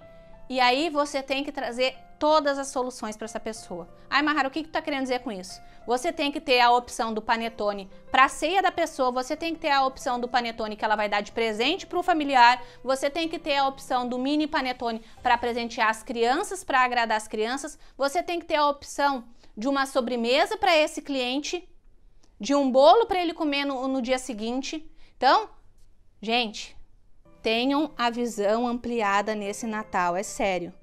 e aí você tem que trazer todas as soluções para essa pessoa. Ai, Mahara, o que, que tu tá querendo dizer com isso? Você tem que ter a opção do panetone para a ceia da pessoa, você tem que ter a opção do panetone que ela vai dar de presente para o familiar, você tem que ter a opção do mini panetone para presentear as crianças, para agradar as crianças, você tem que ter a opção de uma sobremesa para esse cliente, de um bolo para ele comer no, no dia seguinte. Então, gente, tenham a visão ampliada nesse Natal, é sério.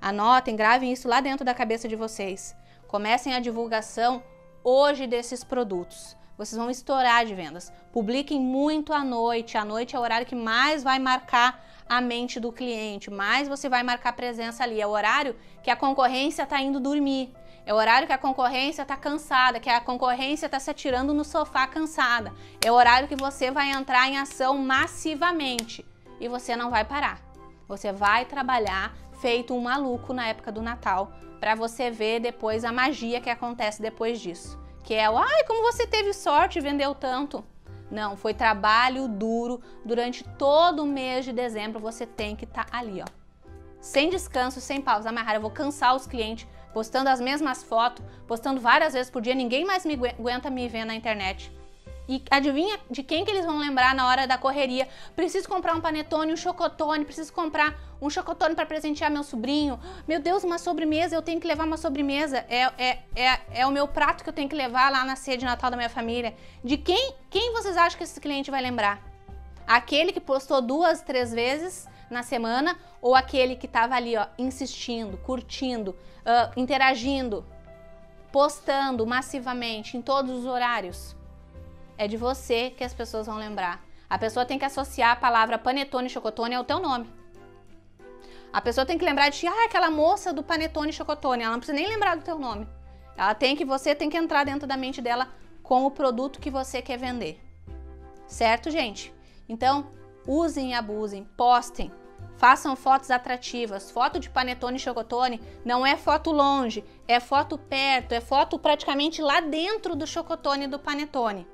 Anotem, gravem isso lá dentro da cabeça de vocês. Comecem a divulgação hoje desses produtos. Vocês vão estourar de vendas. Publiquem muito à noite. À noite é o horário que mais vai marcar a mente do cliente, mais você vai marcar presença ali. É o horário que a concorrência está indo dormir. É o horário que a concorrência está cansada, que a concorrência está se atirando no sofá cansada. É o horário que você vai entrar em ação massivamente e você não vai parar. Você vai trabalhar feito um maluco na época do Natal, para você ver depois a magia que acontece depois disso. Que é o, ai, como você teve sorte e vendeu tanto. Não, foi trabalho duro durante todo o mês de dezembro. Você tem que estar tá ali, ó. Sem descanso, sem pausa. Amarrar, eu vou cansar os clientes postando as mesmas fotos, postando várias vezes por dia. Ninguém mais me aguenta me ver na internet. E adivinha de quem que eles vão lembrar na hora da correria? Preciso comprar um panetone, um chocotone, preciso comprar um chocotone para presentear meu sobrinho. Meu Deus, uma sobremesa, eu tenho que levar uma sobremesa. É, é, é, é o meu prato que eu tenho que levar lá na ceia de Natal da minha família. De quem, quem vocês acham que esse cliente vai lembrar? Aquele que postou duas, três vezes na semana ou aquele que estava ali, ó, insistindo, curtindo, uh, interagindo, postando massivamente em todos os horários? É de você que as pessoas vão lembrar. A pessoa tem que associar a palavra panetone e chocotone ao teu nome. A pessoa tem que lembrar de ah, aquela moça do panetone e chocotone. Ela não precisa nem lembrar do teu nome. Ela tem que você tem que entrar dentro da mente dela com o produto que você quer vender. Certo, gente? Então, usem e abusem, postem, façam fotos atrativas. Foto de panetone e chocotone não é foto longe, é foto perto, é foto praticamente lá dentro do chocotone e do panetone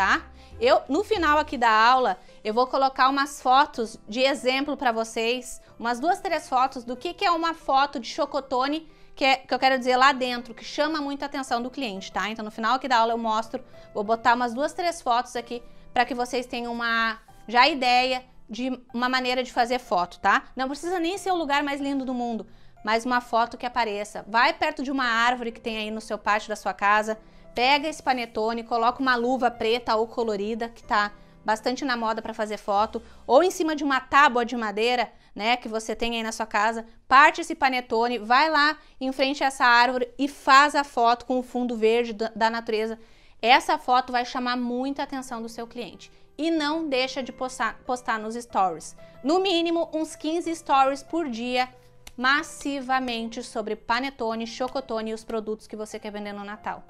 tá? Eu no final aqui da aula eu vou colocar umas fotos de exemplo para vocês, umas duas três fotos do que, que é uma foto de chocotone que, é, que eu quero dizer lá dentro, que chama muita atenção do cliente, tá? Então no final aqui da aula eu mostro, vou botar umas duas três fotos aqui para que vocês tenham uma já ideia de uma maneira de fazer foto, tá? Não precisa nem ser o lugar mais lindo do mundo. mas uma foto que apareça. Vai perto de uma árvore que tem aí no seu pátio da sua casa, pega esse panetone, coloca uma luva preta ou colorida que tá bastante na moda para fazer foto, ou em cima de uma tábua de madeira, né, que você tem aí na sua casa, parte esse panetone, vai lá em frente a essa árvore e faz a foto com o fundo verde da natureza. Essa foto vai chamar muita atenção do seu cliente. E não deixa de postar, postar nos stories. No mínimo, uns 15 stories por dia, massivamente sobre panetone, chocotone e os produtos que você quer vender no Natal.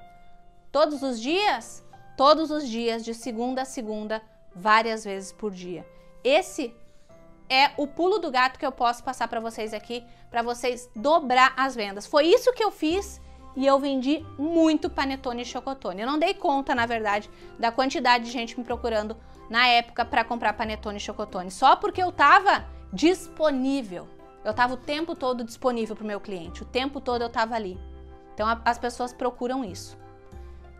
Todos os dias? Todos os dias, de segunda a segunda, várias vezes por dia. Esse é o pulo do gato que eu posso passar para vocês aqui, para vocês dobrar as vendas. Foi isso que eu fiz e eu vendi muito panetone e chocotone. Eu não dei conta, na verdade, da quantidade de gente me procurando na época para comprar panetone e chocotone, só porque eu tava disponível. Eu tava o tempo todo disponível para o meu cliente, o tempo todo eu tava ali. Então a, as pessoas procuram isso.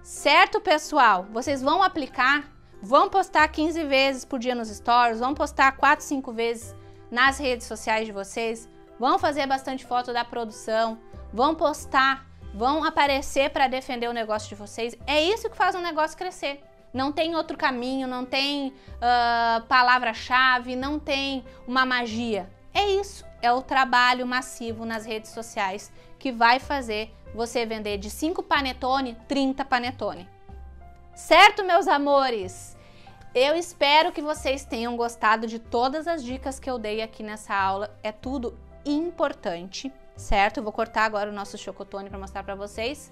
Certo, pessoal? Vocês vão aplicar Vão postar 15 vezes por dia nos stories, vão postar 4, 5 vezes nas redes sociais de vocês, vão fazer bastante foto da produção, vão postar, vão aparecer para defender o negócio de vocês. É isso que faz um negócio crescer. Não tem outro caminho, não tem uh, palavra-chave, não tem uma magia. É isso, é o trabalho massivo nas redes sociais que vai fazer você vender de 5 panetone, 30 panetone. Certo, meus amores? Eu espero que vocês tenham gostado de todas as dicas que eu dei aqui nessa aula. É tudo importante, certo? Eu vou cortar agora o nosso chocotone para mostrar para vocês.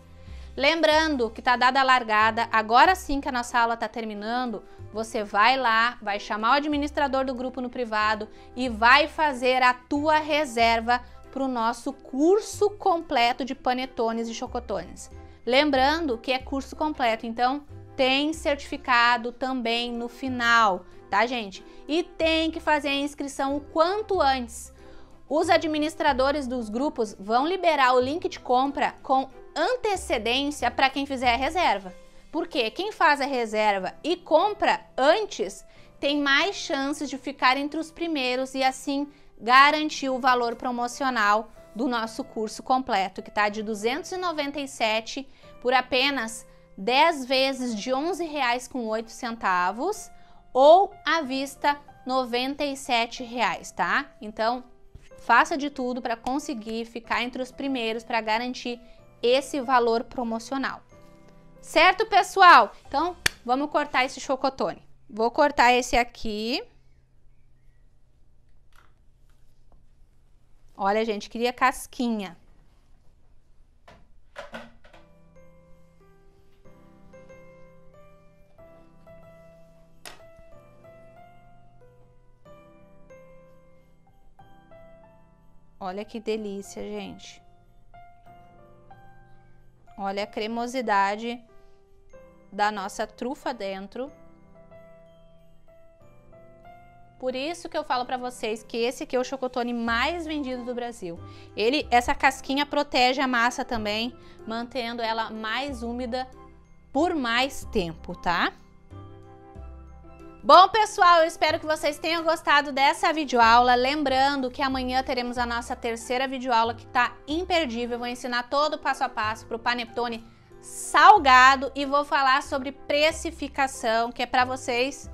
Lembrando que tá dada a largada, agora sim que a nossa aula tá terminando, você vai lá, vai chamar o administrador do grupo no privado e vai fazer a tua reserva para o nosso curso completo de panetones e chocotones. Lembrando que é curso completo, então tem certificado também no final, tá, gente? E tem que fazer a inscrição o quanto antes. Os administradores dos grupos vão liberar o link de compra com antecedência para quem fizer a reserva. Porque quem faz a reserva e compra antes tem mais chances de ficar entre os primeiros e assim garantir o valor promocional do nosso curso completo, que está de 297 por apenas 10 vezes de R$ 11,08 ou à vista 97 reais, tá? Então, faça de tudo para conseguir ficar entre os primeiros para garantir esse valor promocional. Certo, pessoal? Então, vamos cortar esse chocotone. Vou cortar esse aqui. Olha, gente, queria casquinha. Olha que delícia, gente. Olha a cremosidade da nossa trufa dentro. Por isso que eu falo para vocês que esse aqui é o chocotone mais vendido do Brasil. Ele, essa casquinha protege a massa também, mantendo ela mais úmida por mais tempo, tá? Bom, pessoal, eu espero que vocês tenham gostado dessa videoaula. Lembrando que amanhã teremos a nossa terceira videoaula que está imperdível. Eu vou ensinar todo o passo a passo para o panetone salgado e vou falar sobre precificação, que é para vocês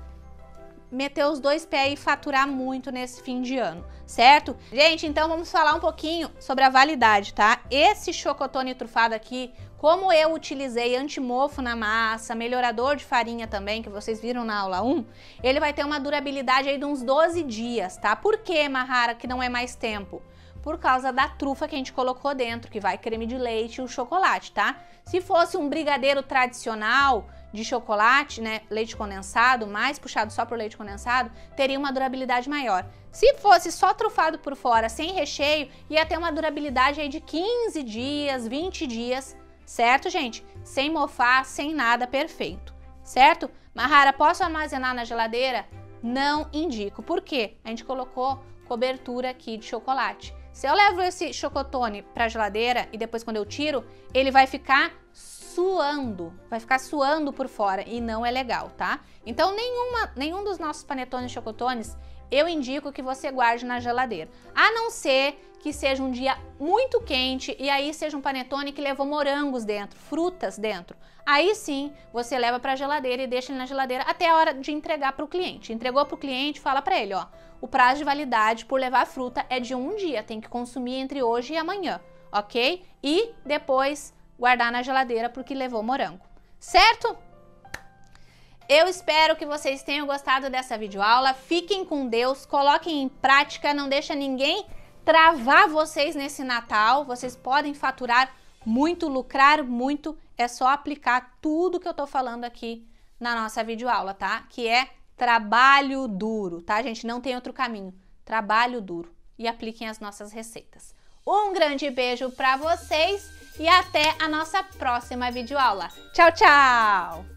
meter os dois pés e faturar muito nesse fim de ano, certo? Gente, então vamos falar um pouquinho sobre a validade, tá? Esse chocotone trufado aqui, como eu utilizei antimofo na massa, melhorador de farinha também, que vocês viram na aula 1, ele vai ter uma durabilidade aí de uns 12 dias, tá? Por que, Mahara, que não é mais tempo? Por causa da trufa que a gente colocou dentro, que vai creme de leite e o chocolate, tá? Se fosse um brigadeiro tradicional, de chocolate, né, leite condensado, mais puxado só por leite condensado, teria uma durabilidade maior. Se fosse só trufado por fora, sem recheio, ia ter uma durabilidade aí de 15 dias, 20 dias, certo, gente? Sem mofar, sem nada, perfeito, certo? Mahara, posso armazenar na geladeira? Não indico. Por quê? A gente colocou cobertura aqui de chocolate. Se eu levo esse chocotone para a geladeira e depois quando eu tiro, ele vai ficar suando, vai ficar suando por fora e não é legal, tá? Então nenhuma, nenhum dos nossos panetones chocotones eu indico que você guarde na geladeira. A não ser que seja um dia muito quente e aí seja um panetone que levou morangos dentro, frutas dentro. Aí sim, você leva para a geladeira e deixa ele na geladeira até a hora de entregar para o cliente. Entregou para o cliente, fala para ele, ó, o prazo de validade por levar fruta é de um dia, tem que consumir entre hoje e amanhã, ok? E depois guardar na geladeira porque levou morango, certo? Eu espero que vocês tenham gostado dessa videoaula. Fiquem com Deus, coloquem em prática, não deixa ninguém travar vocês nesse Natal. Vocês podem faturar muito, lucrar muito. É só aplicar tudo que eu tô falando aqui na nossa videoaula, tá? Que é trabalho duro, tá, gente? Não tem outro caminho. Trabalho duro. E apliquem as nossas receitas. Um grande beijo para vocês e até a nossa próxima videoaula. Tchau, tchau!